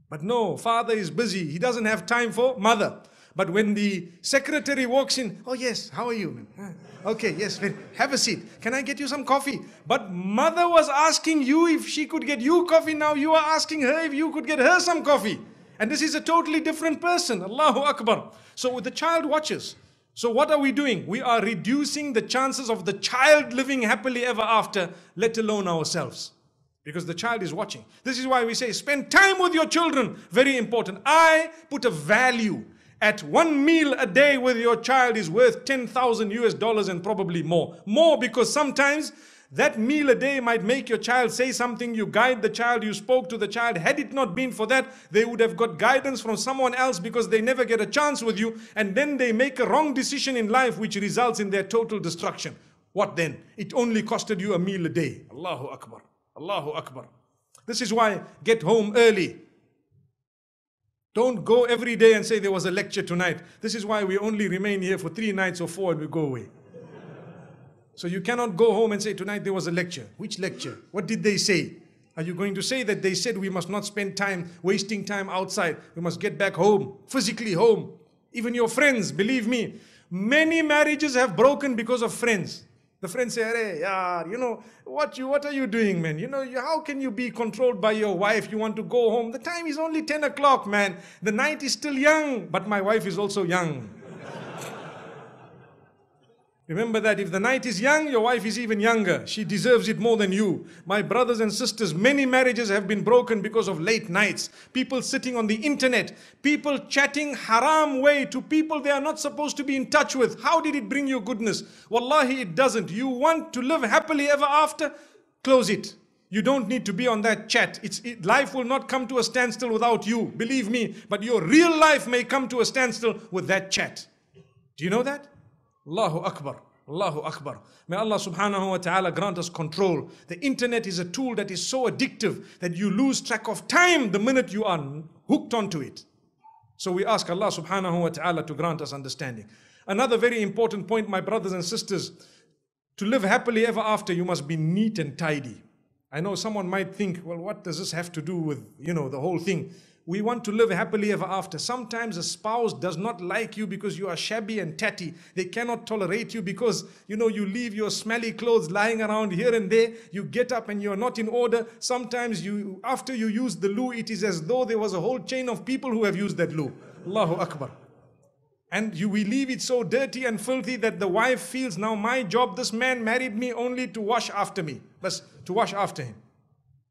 But no, father is busy. He doesn't have time for mother. But when the secretary walks in, oh yes, how are you? Okay, yes, have a seat. Can I get you some coffee? But mother was asking you if she could get you coffee. Now you are asking her if you could get her some coffee. And this is a totally different person. Allahu Akbar. So the child watches. So what are we doing? We are reducing the chances of the child living happily ever after, let alone ourselves. Because the child is watching. This is why we say spend time with your children. Very important. I put a value at one meal a day with your child is worth 10,000 US dollars and probably more. More because sometimes that meal a day might make your child say something, you guide the child, you spoke to the child. Had it not been for that, they would have got guidance from someone else because they never get a chance with you and then they make a wrong decision in life which results in their total destruction. What then? It only costed you a meal a day. Allahu Akbar. Allahu Akbar. This is why get home early. Don't go every day and say there was a lecture tonight. This is why we only remain here for three nights or four and we go away. So you cannot go home and say tonight there was a lecture. Which lecture? What did they say? Are you going to say that they said we must not spend time wasting time outside? We must get back home, physically home. Even your friends, believe me, many marriages have broken because of friends. The friend say, hey, yaar, you know, what, you, what are you doing, man? You know, you, how can you be controlled by your wife? You want to go home. The time is only 10 o'clock, man. The night is still young, but my wife is also young. Remember that if the night is young, your wife is even younger. She deserves it more than you. My brothers and sisters, many marriages have been broken because of late nights. People sitting on the internet, people chatting haram way to people they are not supposed to be in touch with. How did it bring you goodness? Wallahi, it doesn't. You want to live happily ever after? Close it. You don't need to be on that chat. It's, it, life will not come to a standstill without you. Believe me. But your real life may come to a standstill with that chat. Do you know that? Allahu Akbar. Allahu Akbar. May Allah subhanahu wa ta'ala grant us control. The internet is a tool that is so addictive that you lose track of time the minute you are hooked onto it. So we ask Allah subhanahu wa ta'ala to grant us understanding. Another very important point, my brothers and sisters, to live happily ever after, you must be neat and tidy. I know someone might think, well, what does this have to do with, you know, the whole thing? We want to live happily ever after. Sometimes a spouse does not like you because you are shabby and tatty. They cannot tolerate you because, you know, you leave your smelly clothes lying around here and there. You get up and you're not in order. Sometimes you, after you use the loo, it is as though there was a whole chain of people who have used that loo. Allahu Akbar. And you, we leave it so dirty and filthy that the wife feels, now my job, this man married me only to wash after me. But to wash after him.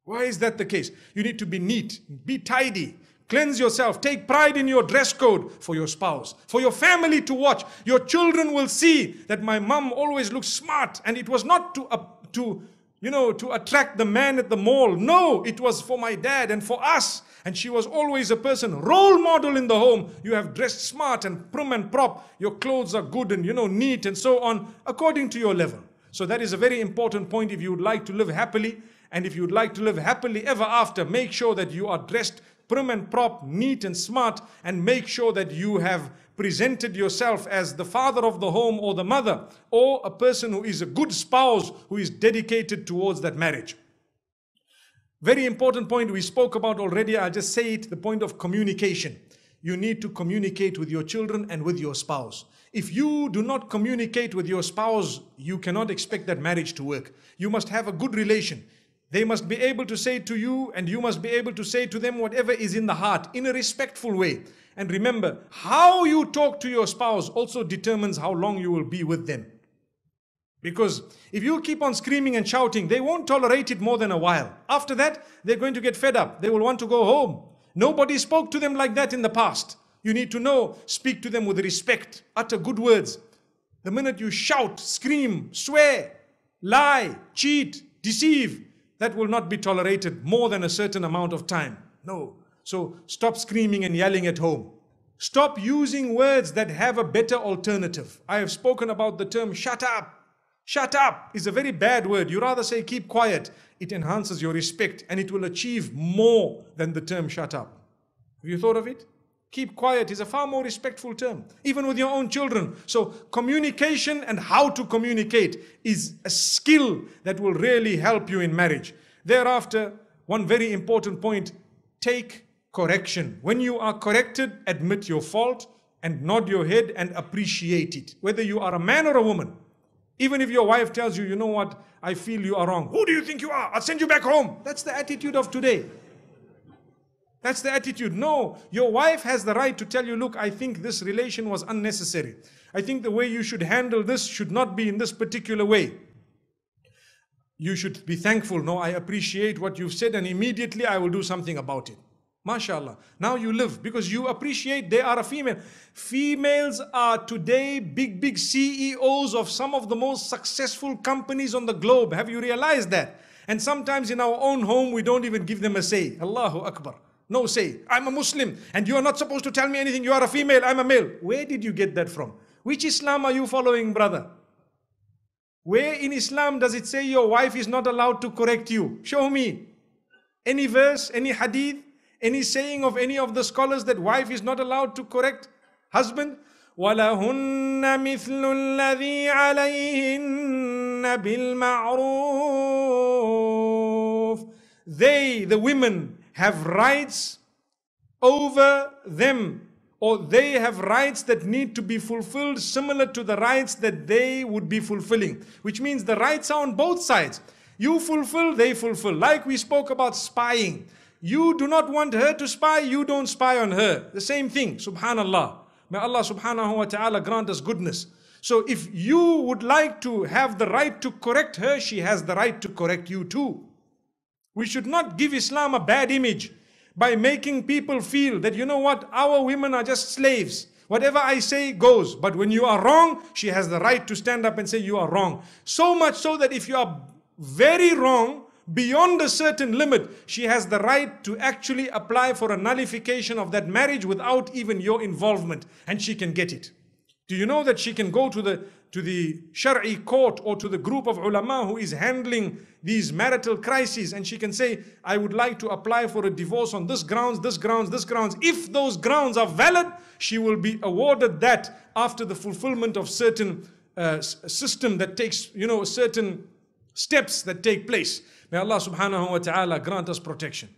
Why is that the case? You need to be neat, be tidy, cleanse yourself, take pride in your dress code for your spouse, for your family to watch. Your children will see that my mom always looks smart, and it was not to, uh, to you know, to attract the man at the mall. No, it was for my dad and for us. And she was always a person, role model in the home. You have dressed smart and prim and prop. Your clothes are good and, you know, neat and so on, according to your level. So that is a very important point if you would like to live happily. And if you'd like to live happily ever after, make sure that you are dressed prim and prop, neat and smart, and make sure that you have presented yourself as the father of the home or the mother, or a person who is a good spouse who is dedicated towards that marriage. Very important point we spoke about already. I'll just say it the point of communication. You need to communicate with your children and with your spouse. If you do not communicate with your spouse, you cannot expect that marriage to work. You must have a good relation. They must be able to say to you, and you must be able to say to them whatever is in the heart in a respectful way. And remember, how you talk to your spouse also determines how long you will be with them. Because if you keep on screaming and shouting, they won't tolerate it more than a while. After that, they're going to get fed up. They will want to go home. Nobody spoke to them like that in the past. You need to know, speak to them with respect, utter good words. The minute you shout, scream, swear, lie, cheat, deceive, that will not be tolerated more than a certain amount of time. No. So stop screaming and yelling at home. Stop using words that have a better alternative. I have spoken about the term shut up. Shut up is a very bad word. You rather say keep quiet. It enhances your respect and it will achieve more than the term shut up. Have you thought of it? Keep quiet is a far more respectful term, even with your own children. So, communication and how to communicate is a skill that will really help you in marriage. Thereafter, one very important point take correction. When you are corrected, admit your fault and nod your head and appreciate it. Whether you are a man or a woman. Even if your wife tells you, you know what, I feel you are wrong. Who do you think you are? I'll send you back home. That's the attitude of today. That's the attitude. No, your wife has the right to tell you, look, I think this relation was unnecessary. I think the way you should handle this should not be in this particular way. you should be thankful. No, I appreciate what you've said, and immediately I will do something about it. MashaAllah. Now you live because you appreciate they are a female. Females are today big, big CEOs of some of the most successful companies on the globe. Have you realized that? And sometimes in our own home, we don't even give them a say. Allahu Akbar. No say. I'm a Muslim and you are not supposed to tell me anything. You are a female, I'm a male. Where did you get that from? Which Islam are you following, brother? Where in Islam does it say your wife is not allowed to correct you? Show me. Any verse, any hadith, any saying of any of the scholars that wife is not allowed to correct husband? وَلَهُنَّ مِثْلُ الَّذِي عَلَيْهِنَّ بِالْمَعْرُوفِ They, the women, have rights over them or they have rights that need to be fulfilled similar to the rights that they would be fulfilling which means the rights are on both sides. You fulfill they fulfill. Like we spoke about spying. You do not want her to spy you don't spy on her. The same thing subhanallah. May allah subhanahu wa ta'ala grant us goodness. So if you would like to have the right to correct her she has the right to correct you too we should not give Islam a bad image by making people feel that, you know what, our women are just slaves. Whatever I say goes. But when you are wrong, she has the right to stand up and say you are wrong. So much so that if you are very wrong, beyond a certain limit, she has the right to actually apply for a nullification of that marriage without even your involvement. And she can get it. Do you know that she can go to the to the Shari court or to the group of ulama who is handling these marital crises and she can say, I would like to apply for a divorce on this grounds, this grounds, this grounds. If those grounds are valid, she will be awarded that after the fulfillment of certain uh, system that takes, you know, certain steps that take place. May Allah subhanahu wa ta'ala grant us protection.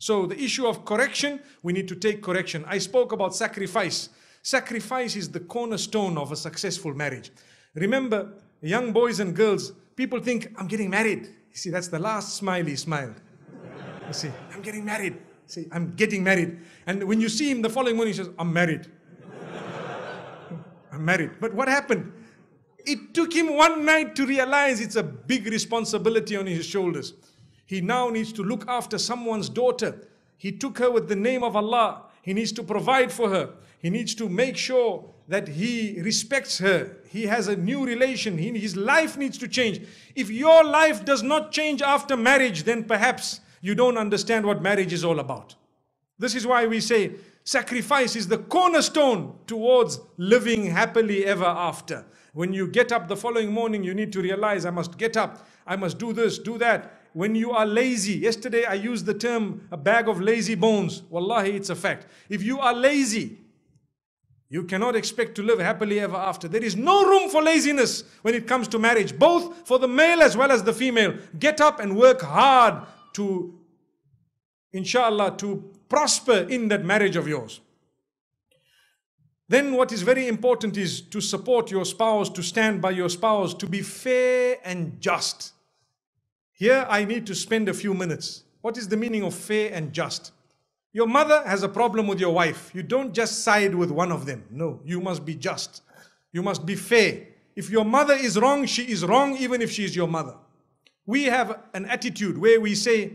So the issue of correction, we need to take correction. I spoke about sacrifice. Sacrifice is the cornerstone of a successful marriage. Remember, young boys and girls, people think, I'm getting married. You see, that's the last smile he smiled. You see, I'm getting married. See, I'm getting married. And when you see him the following morning, he says, I'm married. I'm married. But what happened? It took him one night to realize it's a big responsibility on his shoulders. He now needs to look after someone's daughter. He took her with the name of Allah. He needs to provide for her. He needs to make sure that he respects her. He has a new relation. He, his life needs to change. If your life does not change after marriage, then perhaps you don't understand what marriage is all about. This is why we say sacrifice is the cornerstone towards living happily ever after. When you get up the following morning, you need to realize I must get up, I must do this, do that. When you are lazy, yesterday I used the term a bag of lazy bones. Wallahi, it's a fact. If you are lazy, you cannot expect to live happily ever after. There is no room for laziness when it comes to marriage, both for the male as well as the female. Get up and work hard to, inshallah, to prosper in that marriage of yours. Then, what is very important is to support your spouse, to stand by your spouse, to be fair and just. Here, I need to spend a few minutes. What is the meaning of fair and just? Your mother has a problem with your wife. You don't just side with one of them. No, you must be just. You must be fair. If your mother is wrong, she is wrong even if she is your mother. We have an attitude where we say,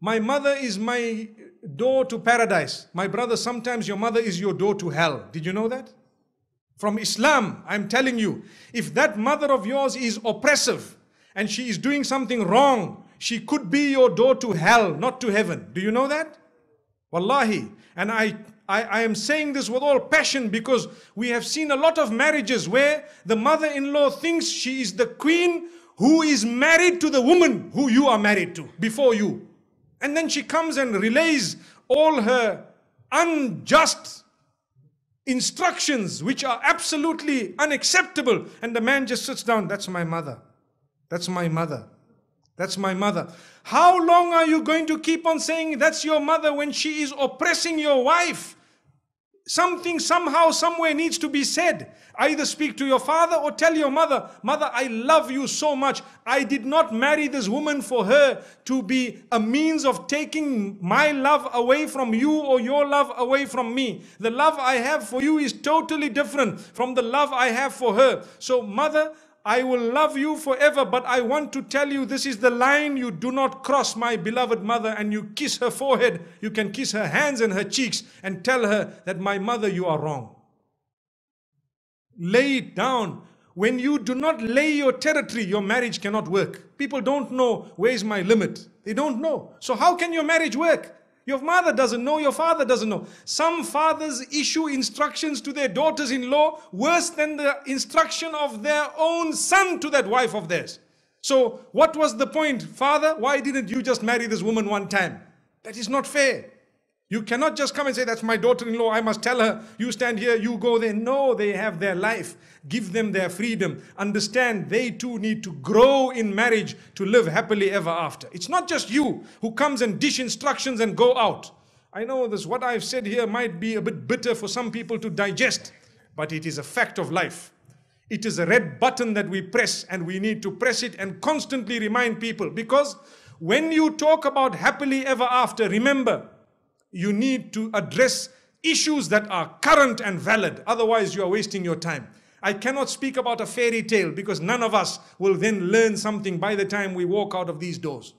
My mother is my door to paradise. My brother, sometimes your mother is your door to hell. Did you know that? From Islam, I'm telling you, if that mother of yours is oppressive and she is doing something wrong, she could be your door to hell, not to heaven. Do you know that? Wallahi. And I, I, I, am saying this with all passion because we have seen a lot of marriages where the mother-in-law thinks she is the queen who is married to the woman who you are married to before you. And then she comes and relays all her unjust instructions which are absolutely unacceptable. And the man just sits down, that's my mother. That's my mother. That's my mother. How long are you going to keep on saying that's your mother when she is oppressing your wife? Something somehow, somewhere needs to be said. Either speak to your father or tell your mother, Mother, I love you so much. I did not marry this woman for her to be a means of taking my love away from you or your love away from me. The love I have for you is totally different from the love I have for her. So, Mother, I will love you forever, but I want to tell you this is the line you do not cross, my beloved mother, and you kiss her forehead. You can kiss her hands and her cheeks and tell her that, my mother, you are wrong. Lay it down. When you do not lay your territory, your marriage cannot work. People don't know where is my limit. They don't know. So, how can your marriage work? Your mother doesn't know, your father doesn't know. Some fathers issue instructions to their daughters in law worse than the instruction of their own son to that wife of theirs. So, what was the point? Father, why didn't you just marry this woman one time? That is not fair. You cannot just come and say, That's my daughter in law. I must tell her, you stand here, you go there. No, they have their life. Give them their freedom. Understand they too need to grow in marriage to live happily ever after. It's not just you who comes and dish instructions and go out. I know this, what I've said here might be a bit bitter for some people to digest, but it is a fact of life. It is a red button that we press, and we need to press it and constantly remind people because when you talk about happily ever after, remember, you need to address issues that are current and valid. Otherwise, you are wasting your time. I cannot speak about a fairy tale because none of us will then learn something by the time we walk out of these doors.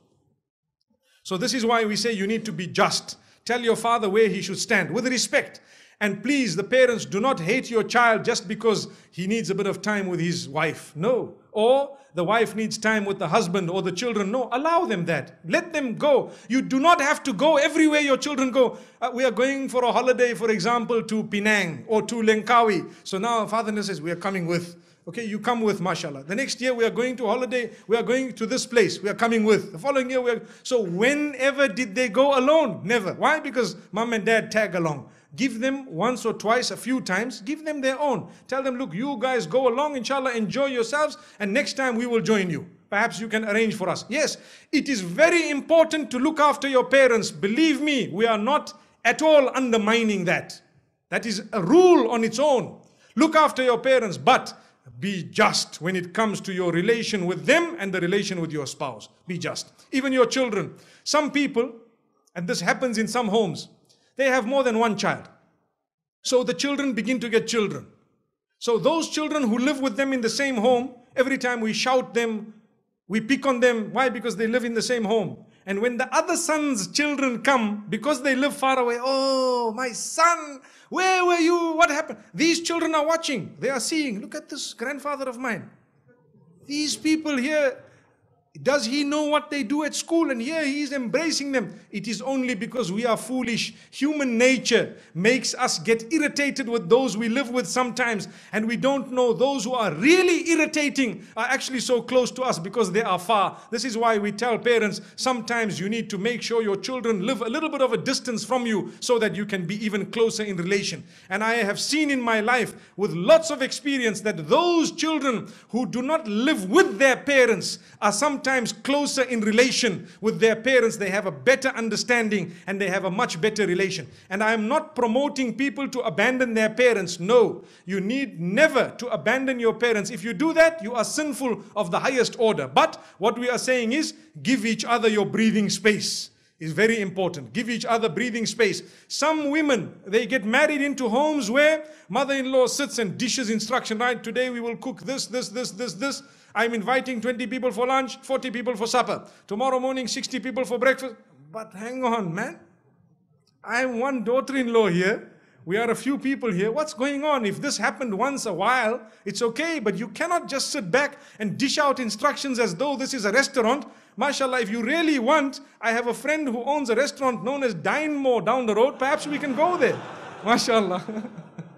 So, this is why we say you need to be just. Tell your father where he should stand with respect. And please, the parents, do not hate your child just because he needs a bit of time with his wife. No. Or the wife needs time with the husband or the children. No, allow them that. Let them go. You do not have to go everywhere your children go. Uh, we are going for a holiday, for example, to Penang or to Langkawi. So now father says, We are coming with. Okay, you come with, mashallah. The next year we are going to holiday, we are going to this place, we are coming with. The following year we are. So whenever did they go alone? Never. Why? Because mom and dad tag along. Give them once or twice, a few times, give them their own. Tell them, look, you guys go along, inshallah, enjoy yourselves, and next time we will join you. Perhaps you can arrange for us. Yes, it is very important to look after your parents. Believe me, we are not at all undermining that. That is a rule on its own. Look after your parents, but be just when it comes to your relation with them and the relation with your spouse. Be just. Even your children. Some people, and this happens in some homes, they have more than one child. So the children begin to get children. So those children who live with them in the same home, every time we shout them, we pick on them. Why? Because they live in the same home. And when the other son's children come, because they live far away, oh, my son, where were you? What happened? These children are watching. They are seeing, look at this grandfather of mine. These people here, does he know what they do at school? And here he is embracing them. It is only because we are foolish. Human nature makes us get irritated with those we live with sometimes. And we don't know those who are really irritating are actually so close to us because they are far. This is why we tell parents sometimes you need to make sure your children live a little bit of a distance from you so that you can be even closer in relation. And I have seen in my life with lots of experience that those children who do not live with their parents are sometimes sometimes closer in relation with their parents. They have a better understanding and they have a much better relation. And I am not promoting people to abandon their parents. No, you need never to abandon your parents. If you do that, you are sinful of the highest order. But what we are saying is give each other your breathing space is very important. Give each other breathing space. Some women, they get married into homes where mother-in-law sits and dishes instruction, right? Today we will cook this, this, this, this, this. I'm inviting 20 people for lunch, 40 people for supper. Tomorrow morning, 60 people for breakfast. But hang on, man. I'm one daughter in law here. We are a few people here. What's going on? If this happened once a while, it's okay, but you cannot just sit back and dish out instructions as though this is a restaurant. MashaAllah, if you really want, I have a friend who owns a restaurant known as Dine More down the road. Perhaps we can go there. MashaAllah.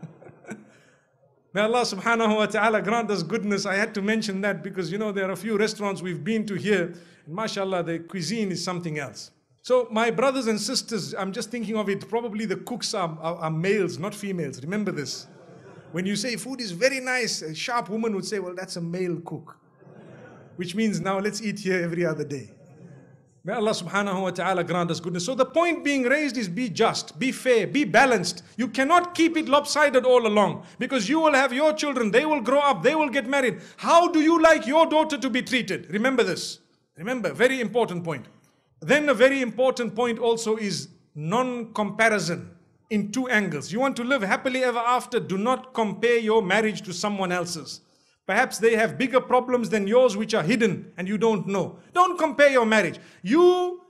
May Allah subhanahu wa ta'ala grant us goodness. I had to mention that because you know there are a few restaurants we've been to here. And mashallah, the cuisine is something else. So, my brothers and sisters, I'm just thinking of it, probably the cooks are, are, are males, not females. Remember this. When you say food is very nice, a sharp woman would say, Well, that's a male cook. Which means now let's eat here every other day. May Allah subhanahu wa ta'ala grant us goodness. So the point being raised is be just, be fair, be balanced. You cannot keep it lopsided all along because you will have your children, they will grow up, they will get married. How do you like your daughter to be treated? Remember this. Remember, very important point. Then a very important point also is non-comparison in two angles. You want to live happily ever after, do not compare your marriage to someone else's. Perhaps they have bigger problems than yours which are hidden and you don't know. Don't compare your marriage. You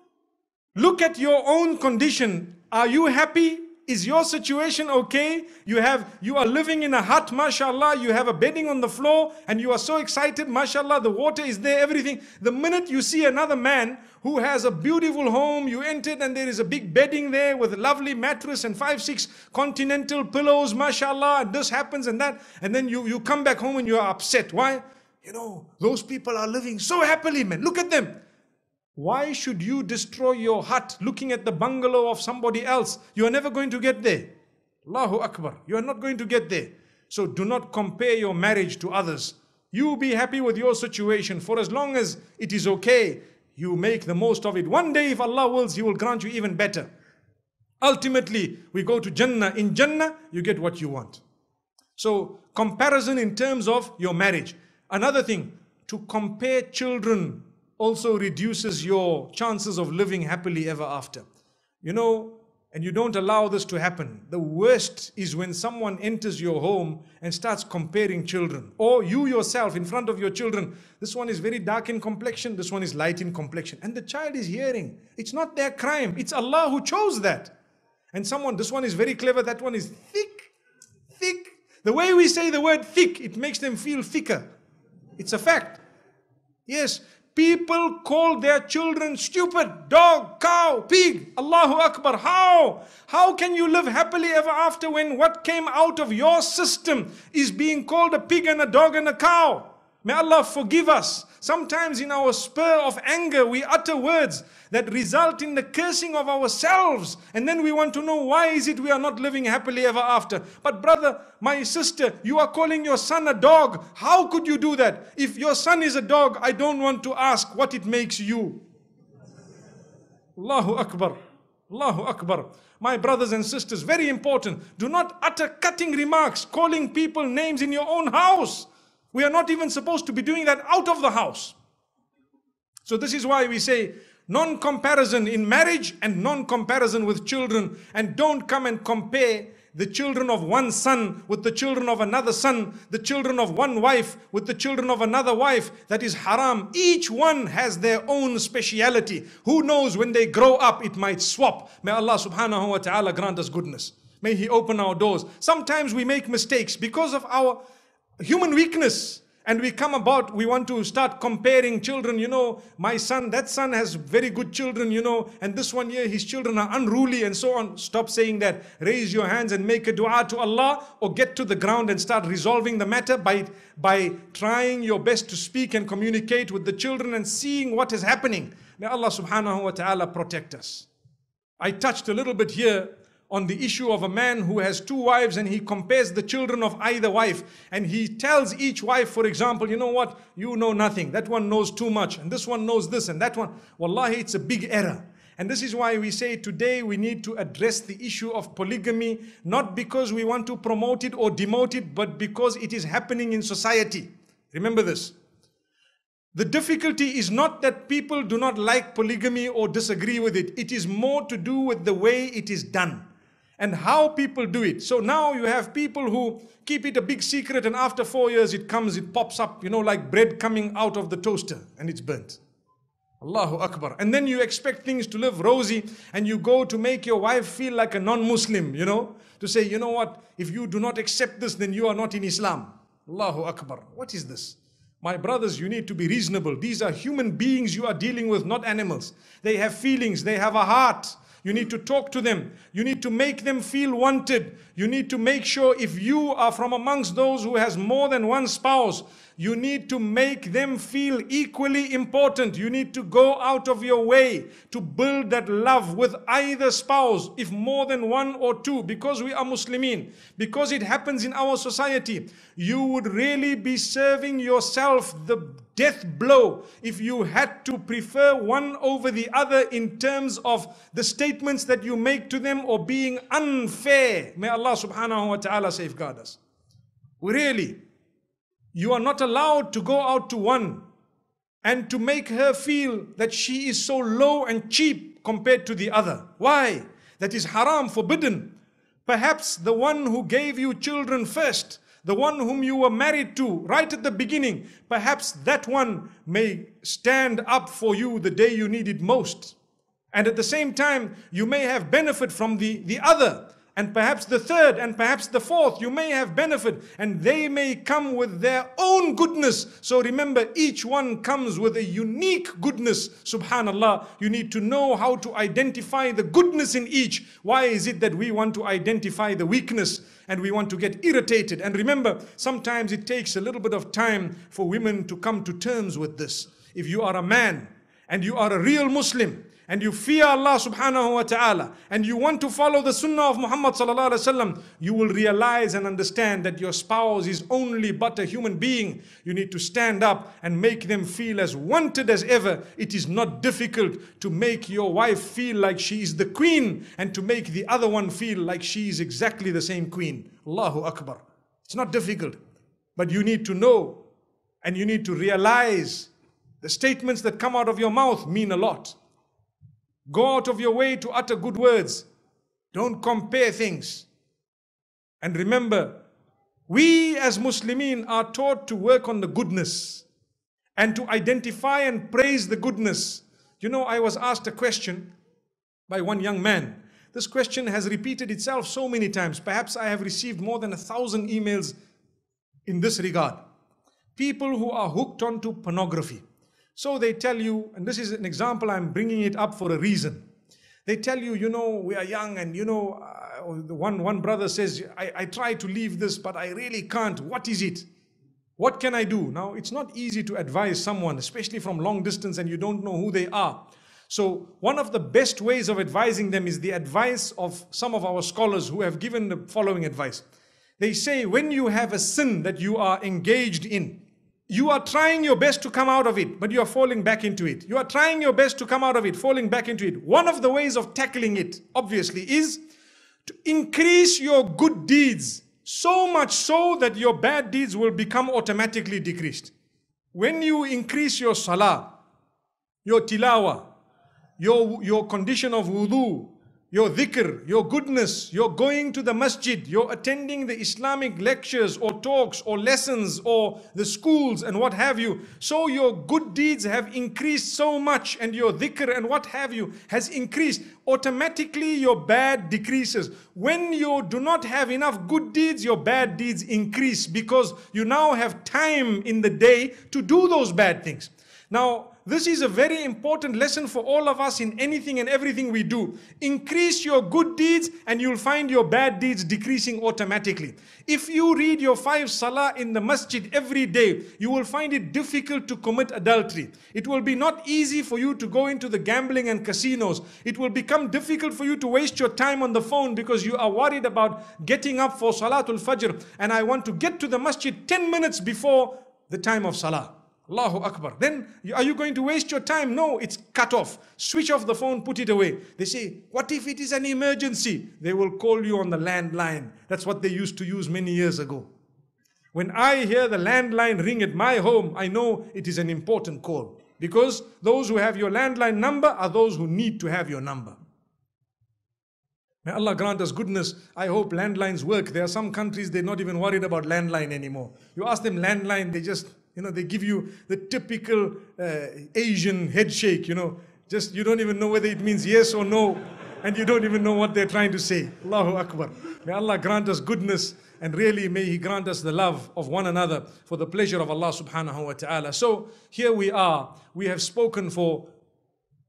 look at your own condition. Are you happy? Is your situation okay? You have you are living in a hut, mashallah, you have a bedding on the floor, and you are so excited, mashallah, the water is there, everything. The minute you see another man who has a beautiful home, you entered and there is a big bedding there with a lovely mattress and five, six continental pillows, mashallah, and this happens and that, and then you, you come back home and you are upset. Why? You know, those people are living so happily, man. Look at them. Why should you destroy your hut looking at the bungalow of somebody else? You are never going to get there. Allahu Akbar. You are not going to get there. So do not compare your marriage to others. You be happy with your situation for as long as it is okay. You make the most of it. One day, if Allah wills, He will grant you even better. Ultimately, we go to Jannah. In Jannah, you get what you want. So, comparison in terms of your marriage. Another thing, to compare children also reduces your chances of living happily ever after. You know, and you don't allow this to happen. The worst is when someone enters your home and starts comparing children, or you yourself in front of your children. This one is very dark in complexion, this one is light in complexion. And the child is hearing. It's not their crime, it's Allah who chose that. And someone, this one is very clever, that one is thick, thick. The way we say the word thick, it makes them feel thicker. It's a fact. Yes, People call their children stupid, dog, cow, pig. Allahu Akbar. How? How can you live happily ever after when what came out of your system is being called a pig and a dog and a cow? May Allah forgive us. Sometimes in our spur of anger, we utter words that result in the cursing of ourselves. And then we want to know why is it we are not living happily ever after. But brother, my sister, you are calling your son a dog. How could you do that? If your son is a dog, I don't want to ask what it makes you. Allahu Akbar. Allahu Akbar. My brothers and sisters, very important. Do not utter cutting remarks, calling people names in your own house. We are not even supposed to be doing that out of the house. So this is why we say non-comparison in marriage and non-comparison with children and don't come and compare the children of one son with the children of another son, the children of one wife with the children of another wife. That is haram. Each one has their own speciality. Who knows when they grow up, it might swap. May Allah subhanahu wa ta'ala grant us goodness. May He open our doors. Sometimes we make mistakes because of our human weakness and we come about we want to start comparing children you know my son that son has very good children you know and this one here his children are unruly and so on. Stop saying that. Raise your hands and make a dua to allah or get to the ground and start resolving the matter by by trying your best to speak and communicate with the children and seeing what is happening. May allah subhanahu wa ta'ala protect us. I touched a little bit here on the issue of a man who has two wives and he compares the children of either wife and he tells each wife, for example, you know what, you know nothing. That one knows too much and this one knows this and that one. Wallahi, it's a big error. And this is why we say today we need to address the issue of polygamy, not because we want to promote it or demote it, but because it is happening in society. Remember this. The difficulty is not that people do not like polygamy or disagree with it. It is more to do with the way it is done and how people do it. So now you have people who keep it a big secret and after four years it comes, it pops up, you know, like bread coming out of the toaster and it's burnt. Allahu Akbar. And then you expect things to live rosy and you go to make your wife feel like a non-Muslim, you know, to say, you know what, if you do not accept this, then you are not in Islam. Allahu Akbar. What is this? My brothers, you need to be reasonable. These are human beings you are dealing with, not animals. They have feelings, they have a heart. You need to talk to them. You need to make them feel wanted. You need to make sure if you are from amongst those who has more than one spouse, you need to make them feel equally important. You need to go out of your way to build that love with either spouse, if more than one or two, because we are Muslimin, because it happens in our society. You would really be serving yourself the death blow if you had to prefer one over the other in terms of the statements that you make to them or being unfair. May Allah subhanahu wa ta'ala safeguard us. Really, you are not allowed to go out to one and to make her feel that she is so low and cheap compared to the other. Why? That is haram, forbidden. Perhaps the one who gave you children first the one whom you were married to right at the beginning, perhaps that one may stand up for you the day you need it most. And at the same time, you may have benefit from the, the other and perhaps the third and perhaps the fourth you may have benefit and they may come with their own goodness. So remember each one comes with a unique goodness. Subhanallah you need to know how to identify the goodness in each. Why is it that we want to identify the weakness and we want to get irritated? And remember sometimes it takes a little bit of time for women to come to terms with this. If you are a man and you are a real muslim and you fear Allah subhanahu wa ta'ala and you want to follow the sunnah of Muhammad sallallahu alaihi wasallam, you will realize and understand that your spouse is only but a human being. You need to stand up and make them feel as wanted as ever. It is not difficult to make your wife feel like she is the queen and to make the other one feel like she is exactly the same queen. Allahu Akbar. It's not difficult. But you need to know and you need to realize the statements that come out of your mouth mean a lot. Go out of your way to utter good words. Don't compare things. And remember, we as Muslimin are taught to work on the goodness and to identify and praise the goodness. You know, I was asked a question by one young man. This question has repeated itself so many times. Perhaps I have received more than a thousand emails in this regard. People who are hooked onto pornography. So they tell you, and this is an example, I'm bringing it up for a reason. They tell you, you know, we are young, and you know, uh, one, one brother says, I, I try to leave this, but I really can't. What is it? What can I do? Now, it's not easy to advise someone, especially from long distance, and you don't know who they are. So, one of the best ways of advising them is the advice of some of our scholars who have given the following advice. They say, when you have a sin that you are engaged in, you are trying your best to come out of it, but you are falling back into it. You are trying your best to come out of it, falling back into it. One of the ways of tackling it, obviously, is to increase your good deeds so much so that your bad deeds will become automatically decreased. When you increase your salah, your tilawa, your, your condition of wudu, your dhikr, your goodness, your going to the masjid, your attending the Islamic lectures or talks or lessons or the schools and what have you. So your good deeds have increased so much and your dhikr and what have you has increased. Automatically your bad decreases. When you do not have enough good deeds, your bad deeds increase because you now have time in the day to do those bad things. Now, this is a very important lesson for all of us in anything and everything we do. Increase your good deeds and you'll find your bad deeds decreasing automatically. If you read your five salah in the masjid every day, you will find it difficult to commit adultery. It will be not easy for you to go into the gambling and casinos. It will become difficult for you to waste your time on the phone because you are worried about getting up for salatul fajr and I want to get to the masjid 10 minutes before the time of salah. Allahu Akbar. Then are you going to waste your time? No, it's cut off. Switch off the phone, put it away. They say, what if it is an emergency? They will call you on the landline. That's what they used to use many years ago. When I hear the landline ring at my home, I know it is an important call. Because those who have your landline number are those who need to have your number. May Allah grant us goodness. I hope landlines work. There are some countries they're not even worried about landline anymore. You ask them landline, they just you know, they give you the typical uh, Asian head shake, you know, just you don't even know whether it means yes or no, and you don't even know what they're trying to say. Allahu Akbar. May Allah grant us goodness and really may He grant us the love of one another for the pleasure of Allah subhanahu wa ta'ala. So here we are. We have spoken for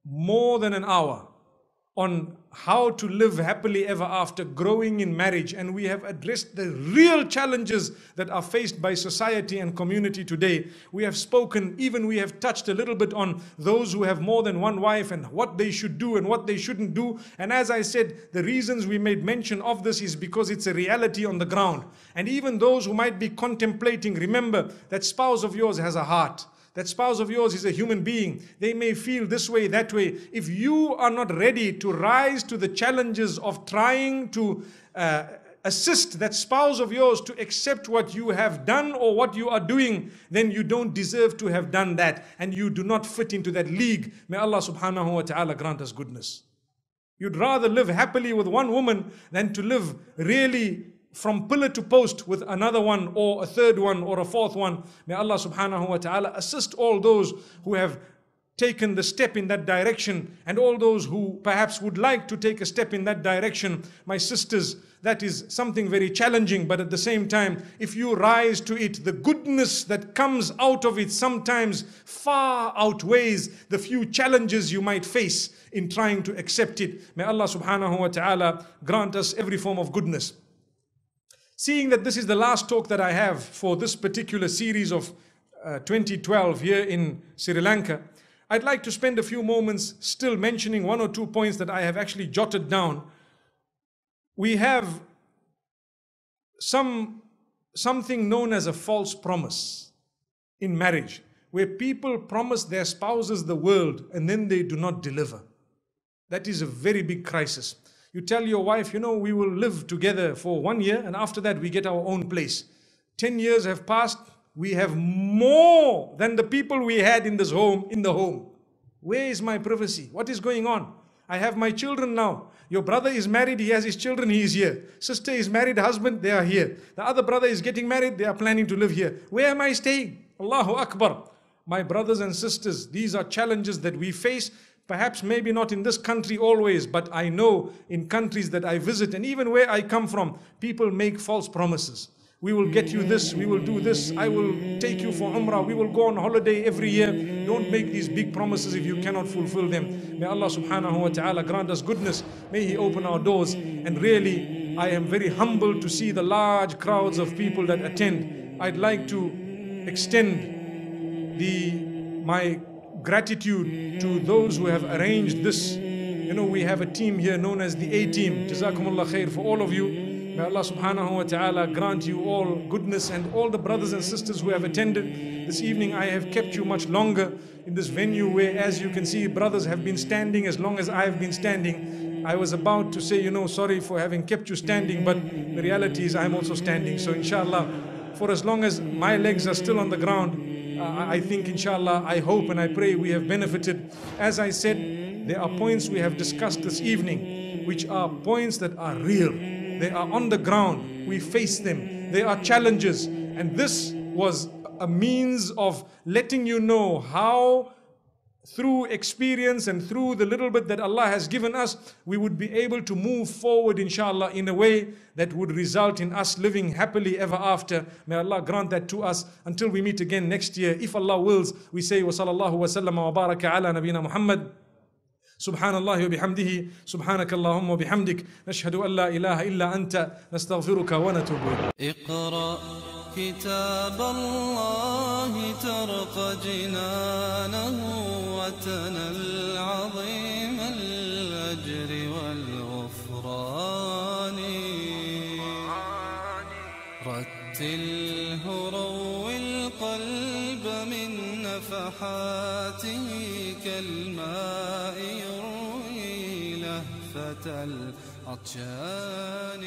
more than an hour on how to live happily ever after, growing in marriage, and we have addressed the real challenges that are faced by society and community today. We have spoken, even we have touched a little bit on those who have more than one wife and what they should do and what they shouldn't do. And as I said, the reasons we made mention of this is because it's a reality on the ground. And even those who might be contemplating, remember that spouse of yours has a heart. That spouse of yours is a human being. They may feel this way, that way. If you are not ready to rise to the challenges of trying to uh, assist that spouse of yours to accept what you have done or what you are doing, then you don't deserve to have done that and you do not fit into that league. May Allah subhanahu wa ta'ala grant us goodness. You'd rather live happily with one woman than to live really from pillar to post with another one or a third one or a fourth one. May Allah subhanahu wa ta'ala assist all those who have taken the step in that direction and all those who perhaps would like to take a step in that direction. My sisters, that is something very challenging, but at the same time, if you rise to it, the goodness that comes out of it sometimes far outweighs the few challenges you might face in trying to accept it. May Allah subhanahu wa ta'ala grant us every form of goodness. Seeing that this is the last talk that I have for this particular series of uh, 2012 here in Sri Lanka, I'd like to spend a few moments still mentioning one or two points that I have actually jotted down. We have some something known as a false promise in marriage, where people promise their spouses the world and then they do not deliver. That is a very big crisis. You tell your wife, you know, we will live together for one year and after that we get our own place. Ten years have passed, we have more than the people we had in this home, in the home. Where is my privacy? What is going on? I have my children now. Your brother is married, he has his children, he is here. Sister is married, husband, they are here. The other brother is getting married, they are planning to live here. Where am I staying? Allahu Akbar. My brothers and sisters, these are challenges that we face. Perhaps maybe not in this country always, but I know in countries that I visit and even where I come from, people make false promises. We will get you this, we will do this, I will take you for Umrah, we will go on holiday every year. Don't make these big promises if you cannot fulfill them. May Allah subhanahu wa ta'ala grant us goodness. May He open our doors. And really, I am very humbled to see the large crowds of people that attend. I'd like to extend the my gratitude to those who have arranged this. You know, we have a team here known as the A team. Jazakumullah khair for all of you. May Allah subhanahu wa ta'ala grant you all goodness and all the brothers and sisters who have attended. This evening I have kept you much longer in this venue where as you can see brothers have been standing as long as I have been standing. I was about to say, you know, sorry for having kept you standing, but the reality is I'm also standing. So inshallah, for as long as my legs are still on the ground, I think inshallah, I hope and I pray we have benefited. As I said, there are points we have discussed this evening, which are points that are real they are on the ground. We face them. They are challenges. And this was a means of letting you know how through experience and through the little bit that Allah has given us, we would be able to move forward, inshallah, in a way that would result in us living happily ever after. May Allah grant that to us until we meet again next year. If Allah wills, we say, wa sallallahu wa sallam wa baraka ala nabina Muhammad. سبحان الله وبحمده سبحانك اللهم وبحمدك نشهد أن لا إله إلا أنت نستغفرك ونتوب إليك اقرأ كتاب الله ترق جنانه وتنل عظيم الأجر والغفران. رتله روي القلب من نفحاته كالماء العطشان.